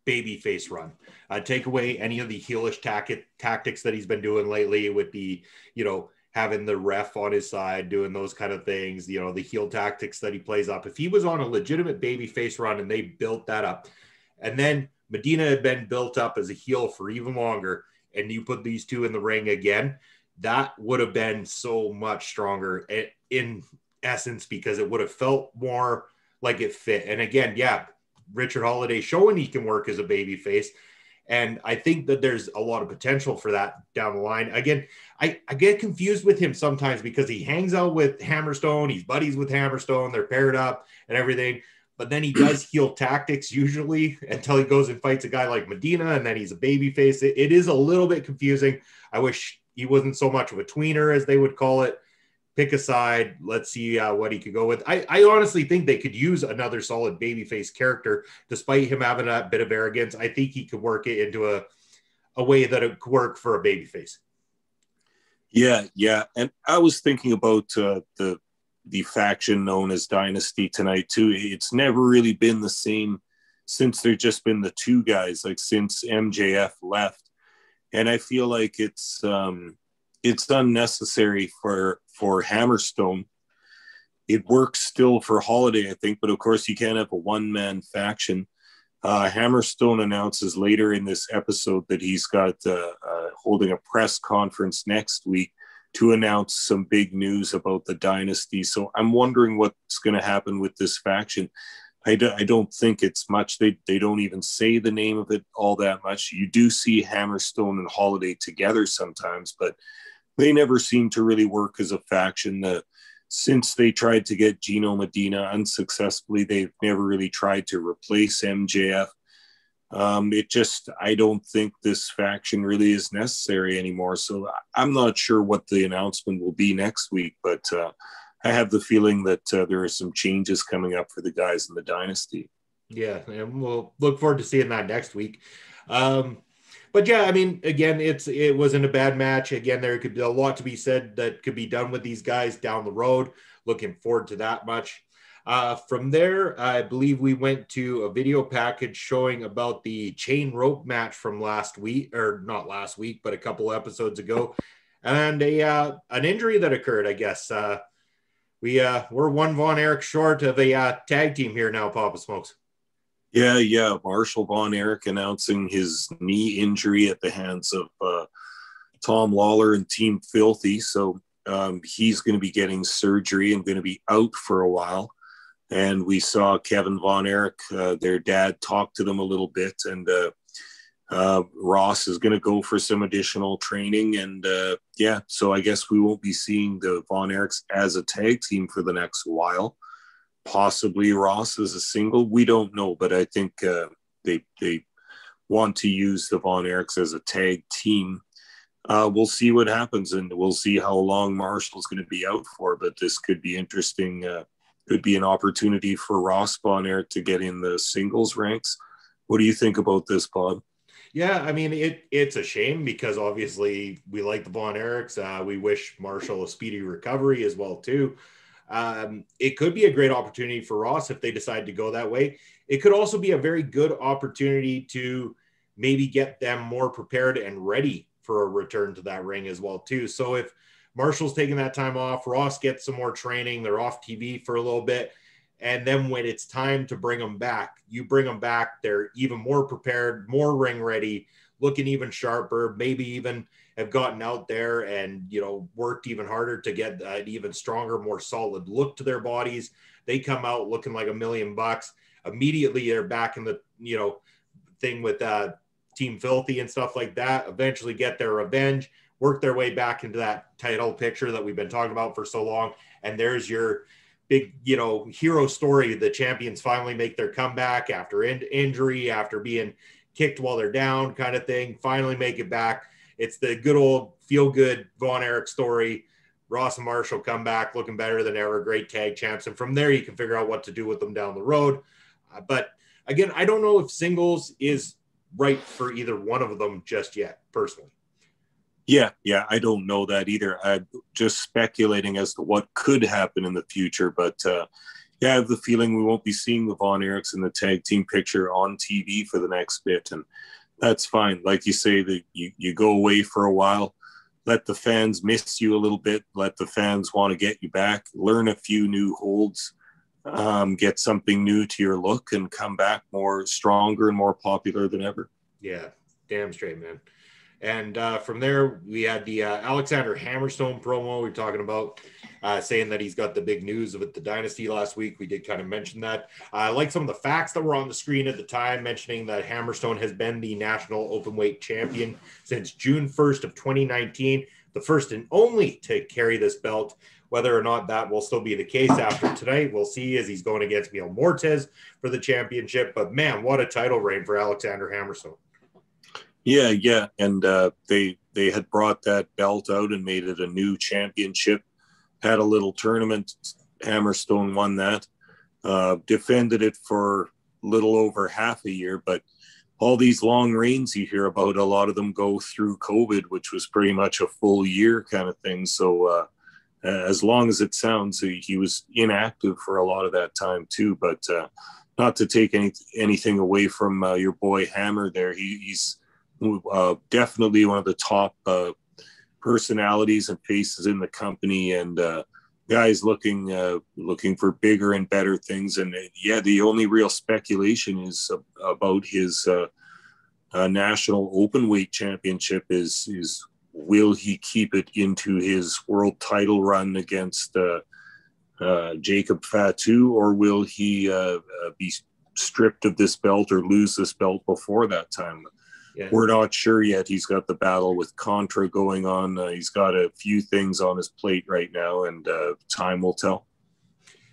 baby face run, uh, take away any of the heelish tactic, tactics that he's been doing lately with the, you know, having the ref on his side, doing those kind of things, you know, the heel tactics that he plays up. If he was on a legitimate baby face run and they built that up, and then Medina had been built up as a heel for even longer, and you put these two in the ring again, that would have been so much stronger in essence because it would have felt more like it fit. And again, yeah, Richard Holliday showing he can work as a baby face. And I think that there's a lot of potential for that down the line. Again, I, I get confused with him sometimes because he hangs out with Hammerstone. He's buddies with Hammerstone. They're paired up and everything. But then he does heel tactics usually until he goes and fights a guy like Medina, and then he's a baby face. It, it is a little bit confusing. I wish he wasn't so much of a tweener, as they would call it pick a side. Let's see uh, what he could go with. I, I honestly think they could use another solid babyface character, despite him having a bit of arrogance. I think he could work it into a a way that it could work for a babyface. Yeah, yeah, and I was thinking about uh, the the faction known as Dynasty tonight too. It's never really been the same since there's just been the two guys, like since MJF left, and I feel like it's um, it's unnecessary for for Hammerstone. It works still for Holliday, I think, but of course you can't have a one man faction. Uh, Hammerstone announces later in this episode that he's got uh, uh, holding a press conference next week to announce some big news about the dynasty. So I'm wondering what's going to happen with this faction. I d- I don't think it's much. They, they don't even say the name of it all that much. You do see Hammerstone and Holliday together sometimes, but they never seem to really work as a faction. The, since they tried to get Gino Medina unsuccessfully, they've never really tried to replace MJF. Um, it just, I don't think this faction really is necessary anymore. So I'm not sure what the announcement will be next week, but uh, I have the feeling that uh, there are some changes coming up for the guys in the dynasty. Yeah, and we'll look forward to seeing that next week. Um, but yeah, I mean, again, it's it wasn't a bad match. Again, there could be a lot to be said that could be done with these guys down the road. Looking forward to that much. Uh, from there, I believe we went to a video package showing about the chain rope match from last week, or not last week, but a couple episodes ago, and a uh, an injury that occurred. I guess uh, we uh, we're one Von Erich short of a uh, tag team here now, Papa Smokes. Yeah, yeah. Marshall Von Erich announcing his knee injury at the hands of uh, Tom Lawlor and Team Filthy. So um, he's going to be getting surgery and going to be out for a while. And we saw Kevin Von Erich, uh, their dad, talk to them a little bit. And uh, uh Ross is going to go for some additional training. And uh, yeah, so I guess we won't be seeing the Von Erichs as a tag team for the next while possibly Ross as a single. We don't know, but I think uh, they they want to use the Von Erichs as a tag team. Uh, we'll see what happens, and we'll see how long Marshall's going to be out for. But this could be interesting. Uh, could be an opportunity for Ross Von Erich to get in the singles ranks. What do you think about this, Bob? Yeah, I mean it. It's a shame because obviously we like the Von Erichs. Uh, we wish Marshall a speedy recovery as well too. Um, it could be a great opportunity for Ross if they decide to go that way. It could also be a very good opportunity to maybe get them more prepared and ready for a return to that ring as well too. So if Marshall's taking that time off, Ross gets some more training, they're off TV for a little bit, and then when it's time to bring them back, you bring them back, they're even more prepared, more ring ready, looking even sharper, maybe even have gotten out there and you know worked even harder to get an even stronger, more solid look to their bodies. They come out looking like a million bucks. Immediately, they're back in the you know thing with uh, Team Filthy and stuff like that. Eventually, get their revenge, work their way back into that title picture that we've been talking about for so long. And there's your big, you know, hero story. The champions finally make their comeback after in- injury, after being kicked while they're down, kind of thing. Finally, make it back. It's the good old feel good Von Erich story. Ross and Marshall come back looking better than ever, great tag champs. And from there, you can figure out what to do with them down the road. Uh, but again, I don't know if singles is right for either one of them just yet, personally. Yeah, yeah, I don't know that either. I'm just speculating as to what could happen in the future, but uh, yeah, I have the feeling we won't be seeing the Von Erichs in the tag team picture on TV for the next bit, and that's fine. Like you say, that you you go away for a while, let the fans miss you a little bit, let the fans want to get you back, learn a few new holds, um, get something new to your look, and come back more stronger and more popular than ever. Yeah, damn straight, man. And uh, from there, we had the uh, Alexander Hammerstone promo. We are talking about uh, saying that he's got the big news of the dynasty last week. We did kind of mention that. I like some of the facts that were on the screen at the time, mentioning that Hammerstone has been the national open weight champion since June 1st of 2019, the first and only to carry this belt. Whether or not that will still be the case after tonight, we'll see as he's going against Mil Muertes for the championship. But man, what a title reign for Alexander Hammerstone. Yeah, yeah, and uh, they they had brought that belt out and made it a new championship. Had a little tournament. Hammerstone won that. Uh, defended it for a little over half a year, but all these long reigns you hear about, a lot of them go through COVID, which was pretty much a full year kind of thing. So, uh, as long as it sounds, he was inactive for a lot of that time too. But uh, not to take any anything away from uh, your boy Hammer there, he, he's uh, definitely one of the top uh, personalities and faces in the company, and uh, guys looking uh, looking for bigger and better things. And uh, yeah, the only real speculation is about his uh, national open weight championship. Is is will he keep it into his world title run against Jacob Fatu, or will he be stripped of this belt or lose this belt before that time? Yeah. We're not sure yet. He's got the battle with Contra going on. Uh, he's got a few things on his plate right now, and uh, time will tell.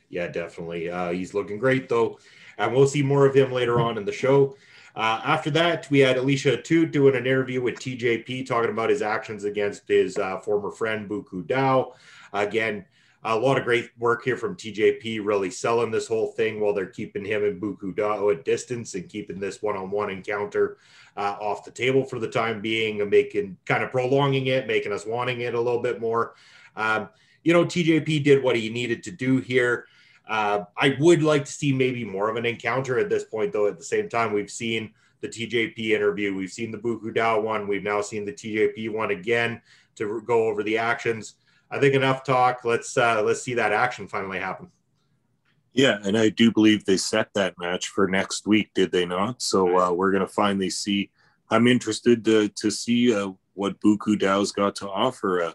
Yeah, definitely. Uh, he's looking great, though. And we'll see more of him later on in the show. Uh, after that, we had Alicia Atout doing an interview with TJP talking about his actions against his uh, former friend, Buku Dao. Again, a lot of great work here from TJP, really selling this whole thing while they're keeping him and Buku Dao at distance and keeping this one on one encounter uh, off the table for the time being and making kind of prolonging it, making us wanting it a little bit more. Um, you know, TJP did what he needed to do here. Uh, I would like to see maybe more of an encounter at this point, though. At the same time, we've seen the TJP interview, we've seen the Buku Dao one, we've now seen the TJP one again to go over the actions. I think enough talk. Let's uh, let's see that action finally happen. Yeah, and I do believe they set that match for next week, did they not? So uh, we're going to finally see. I'm interested to, to see uh, what Buku Dao's got to offer. Uh,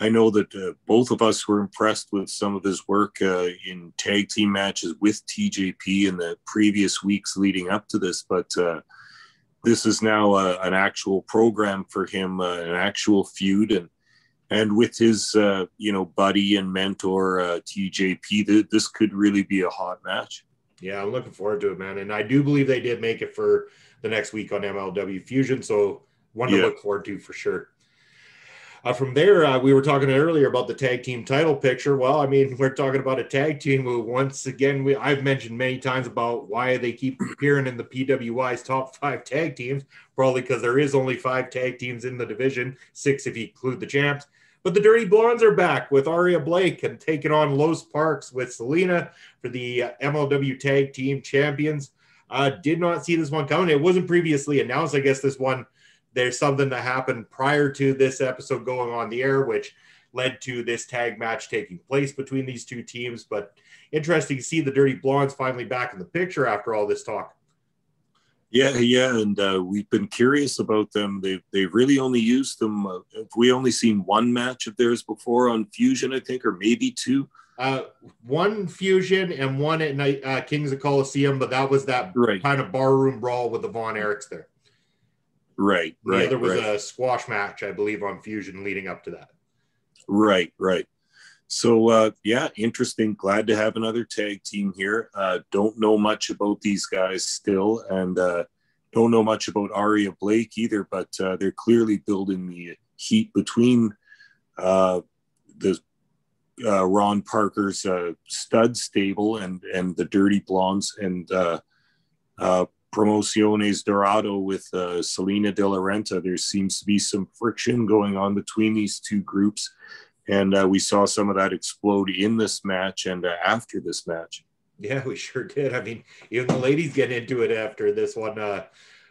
I know that uh, both of us were impressed with some of his work uh, in tag team matches with TJP in the previous weeks leading up to this, but uh, this is now an actual program for him, an actual feud, and and with his uh, you know buddy and mentor uh, TJP, th- this could really be a hot match. Yeah, I'm looking forward to it, man. And I do believe they did make it for the next week on MLW Fusion, so one to yeah. look forward to for sure. Uh, from there, uh, we were talking earlier about the tag team title picture. Well, I mean, we're talking about a tag team who, once again, we, I've mentioned many times about why they keep appearing in the PWI's top five tag teams. Probably because there is only five tag teams in the division, six if you include the champs. But the Dirty Blondes are back with Aria Blake and taking on Los Parks with Salina for the MLW Tag Team Champions. Uh, did not see this one coming. It wasn't previously announced. I guess this one, there's something that happened prior to this episode going on the air, which led to this tag match taking place between these two teams. But interesting to see the Dirty Blondes finally back in the picture after all this talk. Yeah, yeah, and uh, we've been curious about them. They they really only used them. Uh, we only seen one match of theirs before on Fusion, I think, or maybe two. Uh, one Fusion and one at night uh, Kings of Colosseum, but that was that right. kind of barroom brawl with the Von Erichs there. Right, right. There was right. a squash match, I believe, on Fusion leading up to that. Right, right. So uh, yeah, interesting. Glad to have another tag team here. Uh, don't know much about these guys still, and uh, don't know much about Aria Blake either. But uh, they're clearly building the heat between uh, the uh, Ron Parker's stud stable and and the Dirty Blondes and Promociones Dorado with Salina De La Renta. There seems to be some friction going on between these two groups and uh, we saw some of that explode in this match and uh, after this match. Yeah, we sure did. I mean, even the ladies get into it after this one. Uh,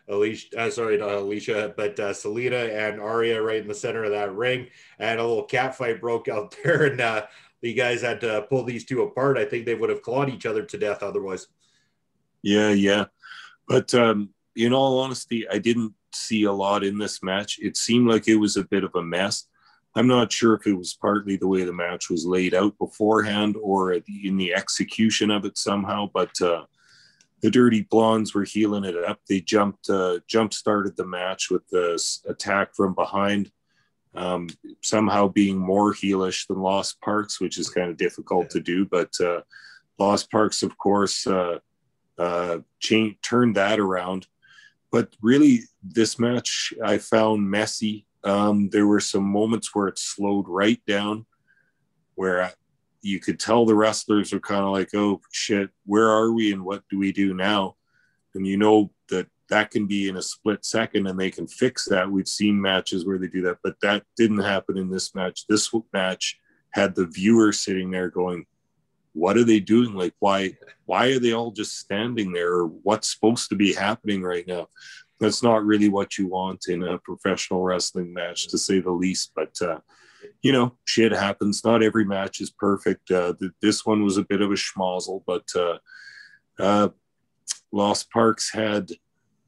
Alicia, uh, sorry, not Alicia, but uh, Salina and Aria right in the center of that ring, and a little cat fight broke out there, and uh, the guys had to pull these two apart. I think they would have clawed each other to death otherwise. Yeah, yeah, but um, in all honesty, I didn't see a lot in this match. It seemed like it was a bit of a mess. I'm not sure if it was partly the way the match was laid out beforehand or in the execution of it somehow, but uh, the Dirty Blondes were healing it up. They jumped uh, jump started the match with the attack from behind, um, somehow being more heelish than Los Parks, which is kind of difficult to do. But uh, Los Parks, of course, uh, uh, changed, turned that around. But really, this match I found messy um, there were some moments where it slowed right down, where you could tell the wrestlers were kind of like, "Oh shit, where are we and what do we do now?" And you know that that can be in a split second, and they can fix that. We've seen matches where they do that, but that didn't happen in this match. This match had the viewer sitting there going, "What are they doing? Like, why? Why are they all just standing there? What's supposed to be happening right now?" That's not really what you want in a professional wrestling match, to say the least. But uh, you know, shit happens. Not every match is perfect. Uh, th- this one was a bit of a schmozzle, but uh, uh, Los Parks had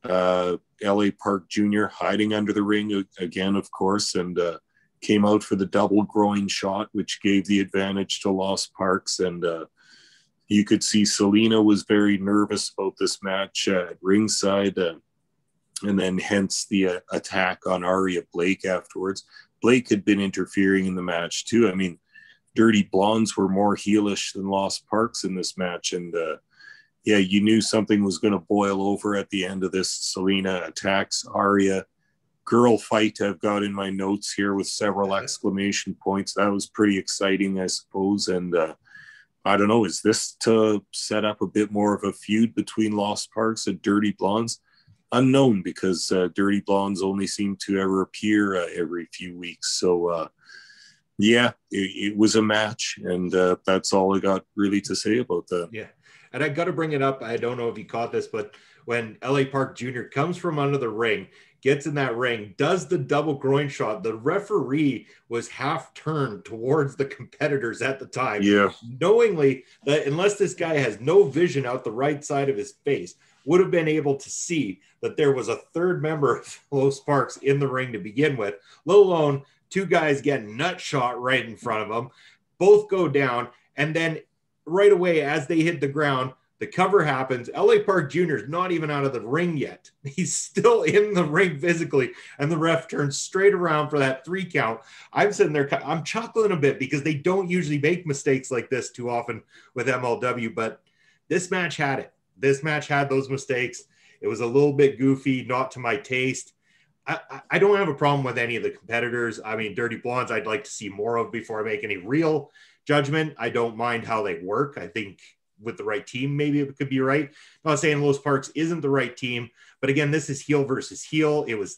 uh, L.A. Park Jr. hiding under the ring again, of course, and uh, came out for the double groin shot, which gave the advantage to Los Parks. And uh, you could see Salina was very nervous about this match uh, at ringside. Uh, and then hence the uh, attack on Aria Blake afterwards. Blake had been interfering in the match too. I mean, Dirty Blondes were more heelish than Los Parks in this match, and uh, yeah, you knew something was going to boil over at the end of this. Salina attacks Aria. Girl fight I've got in my notes here with several exclamation points. That was pretty exciting, I suppose. And uh, I don't know, is this to set up a bit more of a feud between Los Parks and Dirty Blondes? Unknown because uh, Dirty Blondes only seem to ever appear uh, every few weeks. So, uh, yeah, it, it, was a match, and uh, that's all I got really to say about that. Yeah, and I got to bring it up. I don't know if you caught this, but when LA Park Jr. comes from under the ring, gets in that ring, does the double groin shot. The referee was half turned towards the competitors at the time, yeah, knowingly that unless this guy has no vision out the right side of his face, would have been able to see that there was a third member of Los Parks in the ring to begin with, let alone two guys getting nut shot right in front of them. Both go down, and then right away as they hit the ground, the cover happens. LA Park Jr. is not even out of the ring yet. He's still in the ring physically, and the ref turns straight around for that three count. I'm sitting there, I'm chuckling a bit because they don't usually make mistakes like this too often with MLW, but this match had it. This match had those mistakes. It was a little bit goofy, not to my taste. I, I don't have a problem with any of the competitors. I mean, Dirty Blondes, I'd like to see more of before I make any real judgment. I don't mind how they work. I think with the right team, maybe it could be right. Not saying Los Parks isn't the right team, but again, this is heel versus heel. It was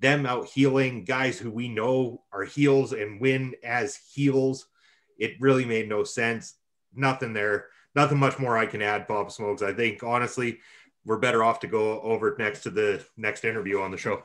them out healing guys who we know are heels and win as heels. It really made no sense. Nothing there nothing much more I can add, Papa Smokes. I think honestly, we're better off to go over next to the next interview on the show.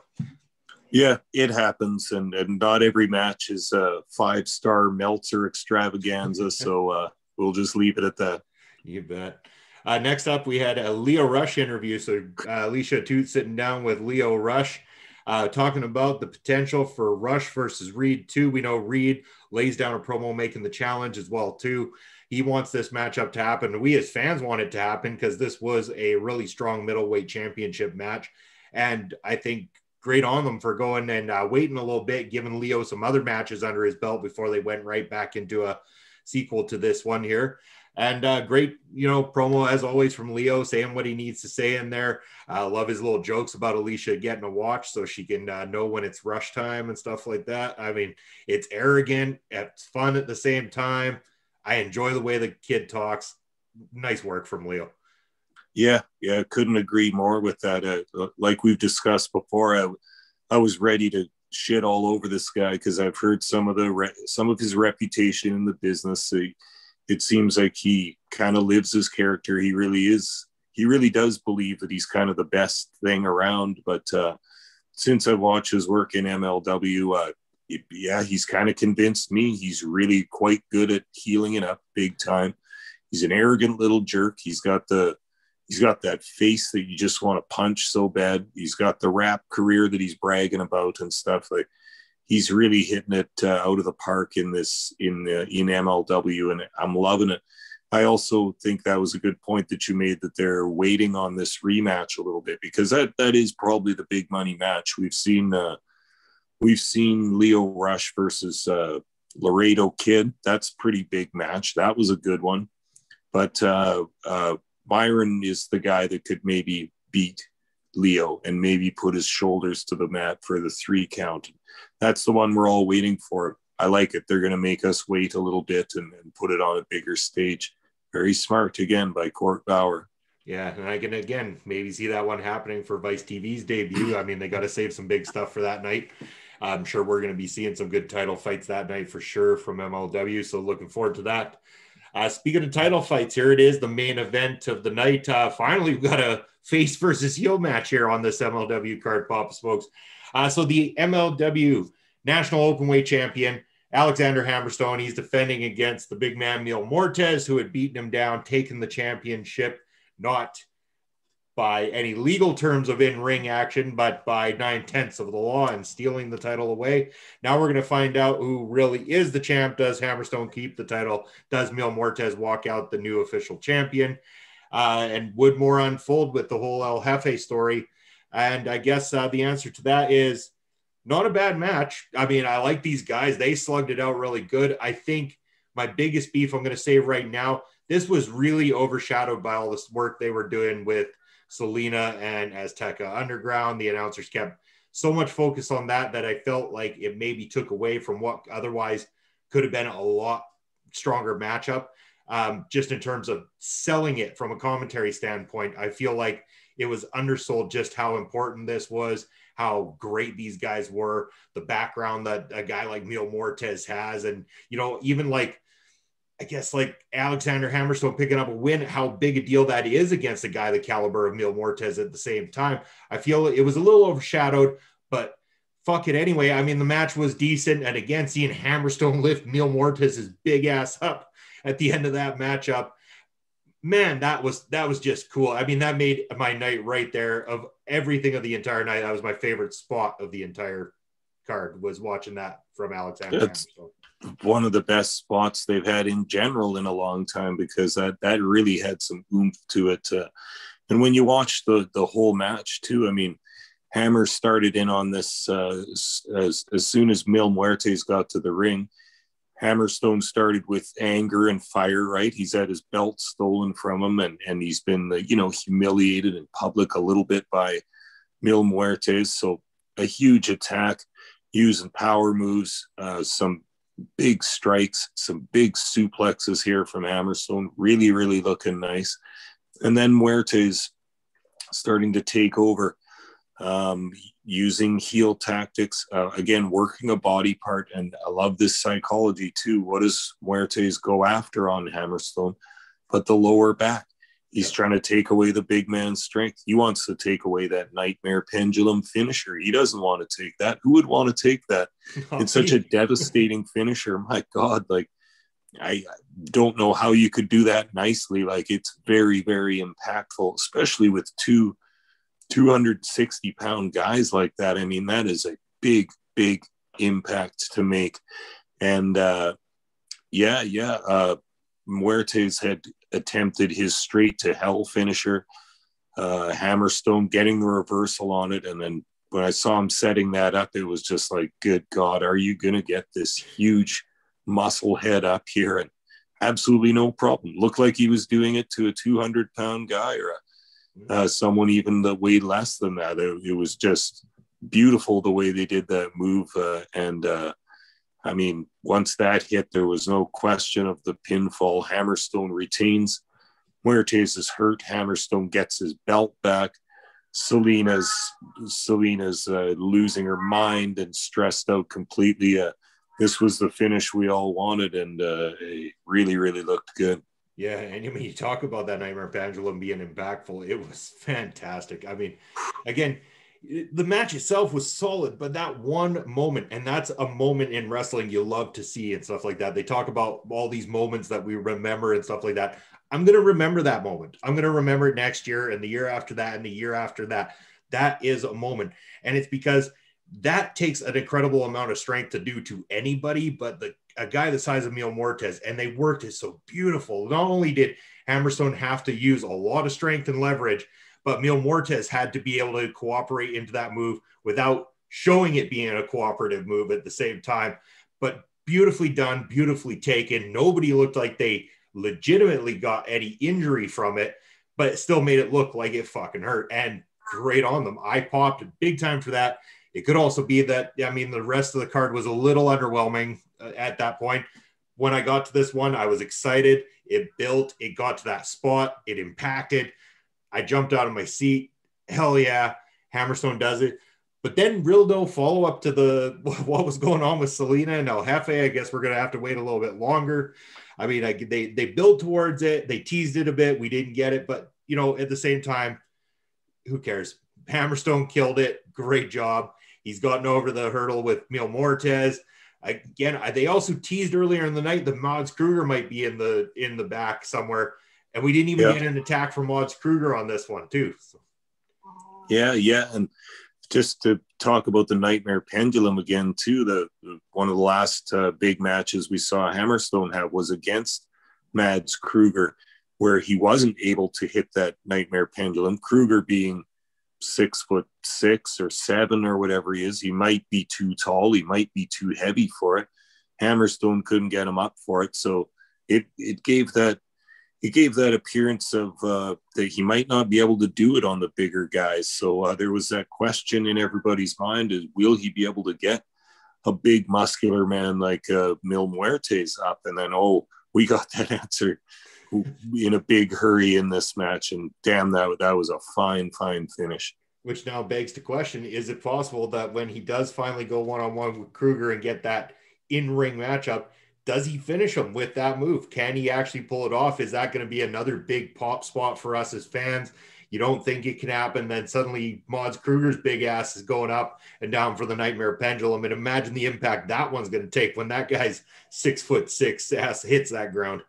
Yeah, it happens, and, and not every match is a five star Meltzer extravaganza. so uh, we'll just leave it at that. You bet. Uh, next up, we had a Lio Rush interview. So uh, Alicia Atout sitting down with Lio Rush, uh, talking about the potential for Rush versus Reed. Too, we know Reed lays down a promo making the challenge as well. Too, he wants this matchup to happen. We as fans want it to happen because this was a really strong middleweight championship match, and I think great on them for going and uh, waiting a little bit, giving Lio some other matches under his belt before they went right back into a sequel to this one here. And uh, great, you know, promo as always from Lio, saying what he needs to say in there. Uh, love his little jokes about Alicia getting a watch so she can uh, know when it's rush time and stuff like that. I mean, it's arrogant, it's fun at the same time. I enjoy the way the kid talks. Nice work from Lio. Yeah, yeah, couldn't agree more with that. Uh, like we've discussed before, I, I was ready to shit all over this guy because I've heard some of the re- some of his reputation in the business. He, it seems like he kind of lives his character. He really is. He really does believe that he's kind of the best thing around. But uh, since I watched his work in MLW, uh, it, yeah, he's kind of convinced me. He's really quite good at healing it up big time. He's an arrogant little jerk. He's got the he's got that face that you just want to punch so bad. He's got the rap career that he's bragging about and stuff. Like he's really hitting it uh, out of the park in this in uh, in MLW, and I'm loving it. I also think that was a good point that you made that they're waiting on this rematch a little bit because that that is probably the big money match. We've seen uh, we've seen Lio Rush versus uh, Laredo Kid. That's pretty big match. That was a good one. But uh, uh, Myron is the guy that could maybe beat Lio and maybe put his shoulders to the mat for the three count. That's the one we're all waiting for. I like it. They're going to make us wait a little bit and, and put it on a bigger stage. Very smart again by Court Bauer. Yeah, and I can again maybe see that one happening for Vice TV's debut. I mean, they got to save some big stuff for that night. I'm sure we're going to be seeing some good title fights that night for sure from MLW. So looking forward to that. Uh, speaking of title fights, here it is, the main event of the night. Uh, finally, we've got a face versus heel match here on this MLW card, Papa Smokes. Uh, so the MLW National Openweight Champion, Alexander Hammerstone, he's defending against the big man, Mil Muertes, who had beaten him down, taken the championship, not by any legal terms of in ring action, but by nine tenths of the law and stealing the title away. Now we're going to find out who really is the champ. Does Hammerstone keep the title? Does Mil Muertes walk out the new official champion? Uh, and would more unfold with the whole El Jefe story? And I guess uh, the answer to that is not a bad match. I mean, I like these guys. They slugged it out really good. I think my biggest beef, I'm going to say right now, this was really overshadowed by all this work they were doing with Salina and Azteca Underground. The announcers kept so much focus on that that I felt like it maybe took away from what otherwise could have been a lot stronger matchup. Um, just in terms of selling it from a commentary standpoint, I feel like it was undersold just how important this was, how great these guys were, the background that a guy like Mil Muertes has, and you know, even like I guess like Alexander Hammerstone picking up a win, how big a deal that is against a guy the caliber of Mil Muertes at the same time. I feel it was a little overshadowed, but fuck it anyway. I mean, the match was decent. And again, seeing Hammerstone lift Mil Muertes' big ass up at the end of that matchup, man, that was that was just cool. I mean, that made my night right there of everything of the entire night. That was my favorite spot of the entire card was watching that from Alexander Hammerstone one of the best spots they've had in general in a long time because that that really had some oomph to it. Uh, and when you watch the the whole match too, I mean, Hammer started in on this uh, as as soon as Mil Muertes got to the ring. Hammerstone started with anger and fire. Right, he's had his belt stolen from him, and and he's been uh, you know humiliated in public a little bit by Mil Muertes. So a huge attack using power moves, uh, some big strikes, some big suplexes here from Hammerstone, really, really looking nice. And then Muertes starting to take over, um, using heel tactics, uh, again, working a body part. And I love this psychology too. What does Muertes go after on Hammerstone? But the lower back. He's trying to take away the big man's strength. He wants to take away that nightmare pendulum finisher. He doesn't want to take that. Who would want to take that? it's such a devastating finisher. My God, like I don't know how you could do that nicely. Like it's very, very impactful, especially with two 260 pound guys like that. I mean, that is a big, big impact to make. And uh, yeah, yeah, uh, Muertes had attempted his straight to hell finisher, uh, Hammerstone getting the reversal on it. And then when I saw him setting that up, it was just like, good God, are you going to get this huge muscle head up here? And absolutely no problem. Looked like he was doing it to a 200 pound guy or a, uh, someone even that weighed less than that. It, it, was just beautiful the way they did that move. Uh, and uh, I mean, once that hit, there was no question of the pinfall. Hammerstone retains. Muertes is hurt. Hammerstone gets his belt back. Salina's Salina's uh, losing her mind and stressed out completely. Uh, this was the finish we all wanted, and uh, it really, really looked good. Yeah, and when you talk about that nightmare pendulum being impactful, it was fantastic. I mean, again, the match itself was solid, but that one moment, and that's a moment in wrestling you love to see and stuff like that. They talk about all these moments that we remember and stuff like that. I'm going to remember that moment. I'm going to remember it next year and the year after that and the year after that. That is a moment. And it's because that takes an incredible amount of strength to do to anybody, but the a guy the size of Mil Muertes, and they worked it so beautiful. Not only did Hammerstone have to use a lot of strength and leverage, but Mil Muertes had to be able to cooperate into that move without showing it being a cooperative move at the same time. But beautifully done, beautifully taken. Nobody looked like they legitimately got any injury from it, but it still made it look like it fucking hurt. And great on them. I popped big time for that. It could also be that, I mean, the rest of the card was a little underwhelming uh, at that point. When I got to this one, I was excited. It built, it got to that spot, it impacted. I jumped out of my seat. Hell yeah, Hammerstone does it. But then, real no follow up to the what was going on with Salina and El Jefe. I guess we're gonna have to wait a little bit longer. I mean, I, they they built towards it. They teased it a bit. We didn't get it, but you know, at the same time, who cares? Hammerstone killed it. Great job. He's gotten over the hurdle with Mil Muertes. Again, they also teased earlier in the night that Mads Kruger might be in the in the back somewhere, and we didn't even yeah. get an attack from Mads Kruger on this one too. So. Yeah, yeah, and just to talk about the nightmare pendulum again too the, one of the last uh, big matches we saw hammerstone have was against mads kruger where he wasn't able to hit that nightmare pendulum kruger being six foot six or seven or whatever he is he might be too tall he might be too heavy for it hammerstone couldn't get him up for it so it it gave that he gave that appearance of uh, that he might not be able to do it on the bigger guys. So uh, there was that question in everybody's mind: is will he be able to get a big muscular man like uh, Mil Muertes up? And then oh, we got that answer in a big hurry in this match, and damn, that that was a fine, fine finish. Which now begs the question: Is it possible that when he does finally go one on one with Kruger and get that in ring matchup? Does he finish him with that move? Can he actually pull it off? Is that going to be another big pop spot for us as fans? You don't think it can happen. Then suddenly Mads Kruger's big ass is going up and down for the nightmare pendulum. And imagine the impact that one's going to take when that guy's six foot six ass hits that ground.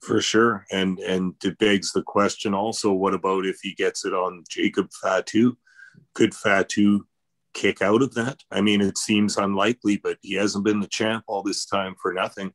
For sure. And and it begs the question also, what about if he gets it on Jacob Fatu? Could Fatu kick out of that? I mean, it seems unlikely, but he hasn't been the champ all this time for nothing.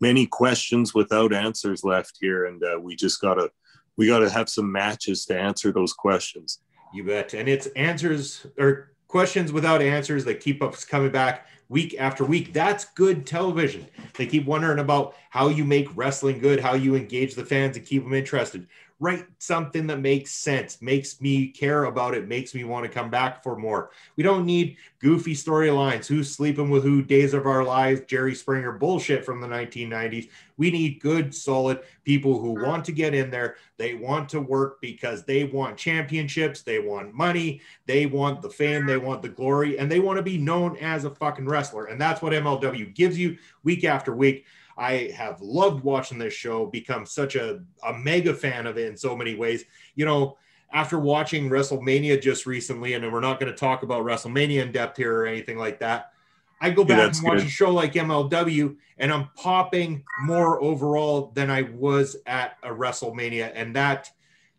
Many questions without answers left here, and uh, we just gotta we gotta have some matches to answer those questions. You bet, and it's answers or questions without answers that keep us coming back week after week. That's good television. They keep wondering about how you make wrestling good, how you engage the fans and keep them interested write something that makes sense, makes me care about it, makes me want to come back for more. We don't need goofy storylines, who's sleeping with who, days of our lives, Jerry Springer bullshit from the 1990s. We need good, solid people who mm-hmm. want to get in there. They want to work because they want championships, they want money, they want the fame, they mm-hmm. want the glory, and they want to be known as a fucking wrestler. And that's what MLW gives you week after week. I have loved watching this show, become such a, a mega fan of it in so many ways. You know, after watching WrestleMania just recently, and we're not going to talk about WrestleMania in depth here or anything like that, I go back yeah, and watch good. a show like MLW and I'm popping more overall than I was at a WrestleMania. And that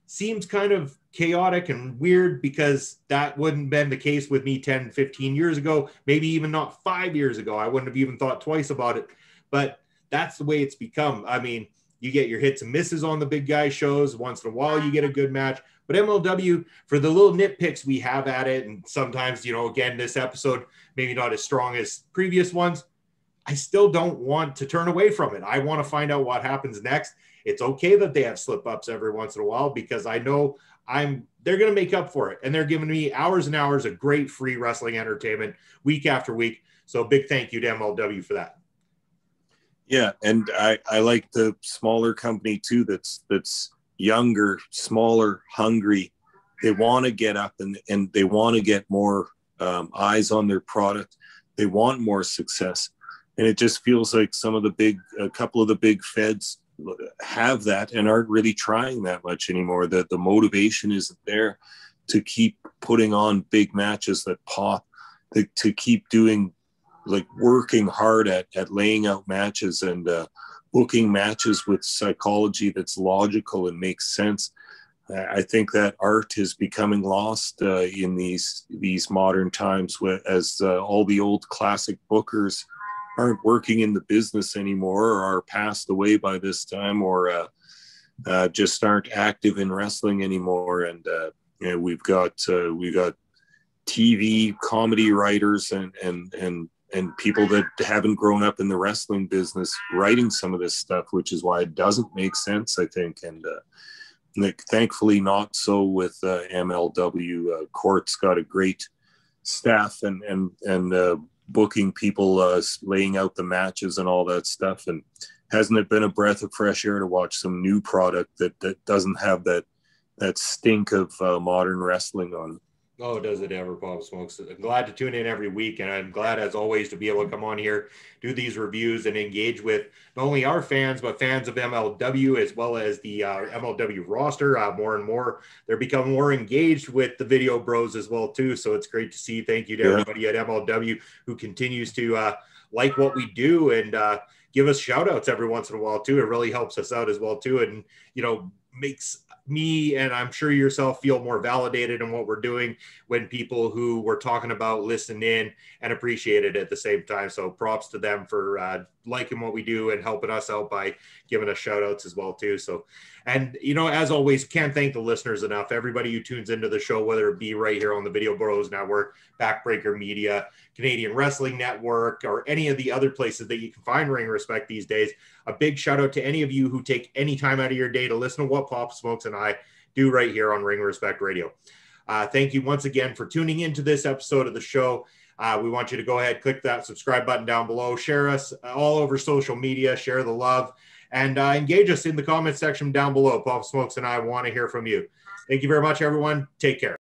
seems kind of chaotic and weird because that wouldn't have been the case with me 10, 15 years ago, maybe even not five years ago. I wouldn't have even thought twice about it. But that's the way it's become. I mean, you get your hits and misses on the big guy shows. Once in a while, you get a good match. But MLW, for the little nitpicks we have at it, and sometimes, you know, again, this episode, maybe not as strong as previous ones, I still don't want to turn away from it. I want to find out what happens next. It's okay that they have slip ups every once in a while because I know I'm they're going to make up for it. And they're giving me hours and hours of great free wrestling entertainment week after week. So big thank you to MLW for that. Yeah, and I, I like the smaller company too. That's that's younger, smaller, hungry. They want to get up and and they want to get more um, eyes on their product. They want more success, and it just feels like some of the big, a couple of the big feds have that and aren't really trying that much anymore. That the motivation isn't there to keep putting on big matches that pop, to, to keep doing like working hard at at laying out matches and uh, booking matches with psychology that's logical and makes sense. I think that art is becoming lost uh, in these these modern times, as uh, all the old classic bookers aren't working in the business anymore, or are passed away by this time, or uh, uh just aren't active in wrestling anymore. And uh, you know, we've got uh, we've got TV comedy writers and and and and people that haven't grown up in the wrestling business writing some of this stuff, which is why it doesn't make sense, I think. And uh, thankfully, not so with uh, MLW. Uh, Court's got a great staff and and and uh, booking people, uh, laying out the matches and all that stuff. And hasn't it been a breath of fresh air to watch some new product that that doesn't have that that stink of uh, modern wrestling on? Oh, does it ever, Papa Smokes? I'm glad to tune in every week, and I'm glad, as always, to be able to come on here, do these reviews, and engage with not only our fans, but fans of MLW as well as the uh, MLW roster. Uh, more and more, they're becoming more engaged with the video bros as well too. So it's great to see. Thank you to yeah. everybody at MLW who continues to uh, like what we do and uh, give us shout outs every once in a while too. It really helps us out as well too, and you know makes me and I'm sure yourself feel more validated in what we're doing when people who we're talking about listen in and appreciate it at the same time. So props to them for uh, liking what we do and helping us out by giving us shout outs as well too. So, and you know, as always, can't thank the listeners enough. Everybody who tunes into the show, whether it be right here on the Video Bros Network, Backbreaker Media, Canadian Wrestling Network, or any of the other places that you can find Ring Respect these days. A big shout out to any of you who take any time out of your day to listen to what Papa Smokes and I do right here on Ring Respect Radio. Uh, thank you once again for tuning into this episode of the show. Uh, we want you to go ahead, click that subscribe button down below, share us all over social media, share the love, and uh, engage us in the comment section down below. Papa Smokes and I want to hear from you. Thank you very much, everyone. Take care.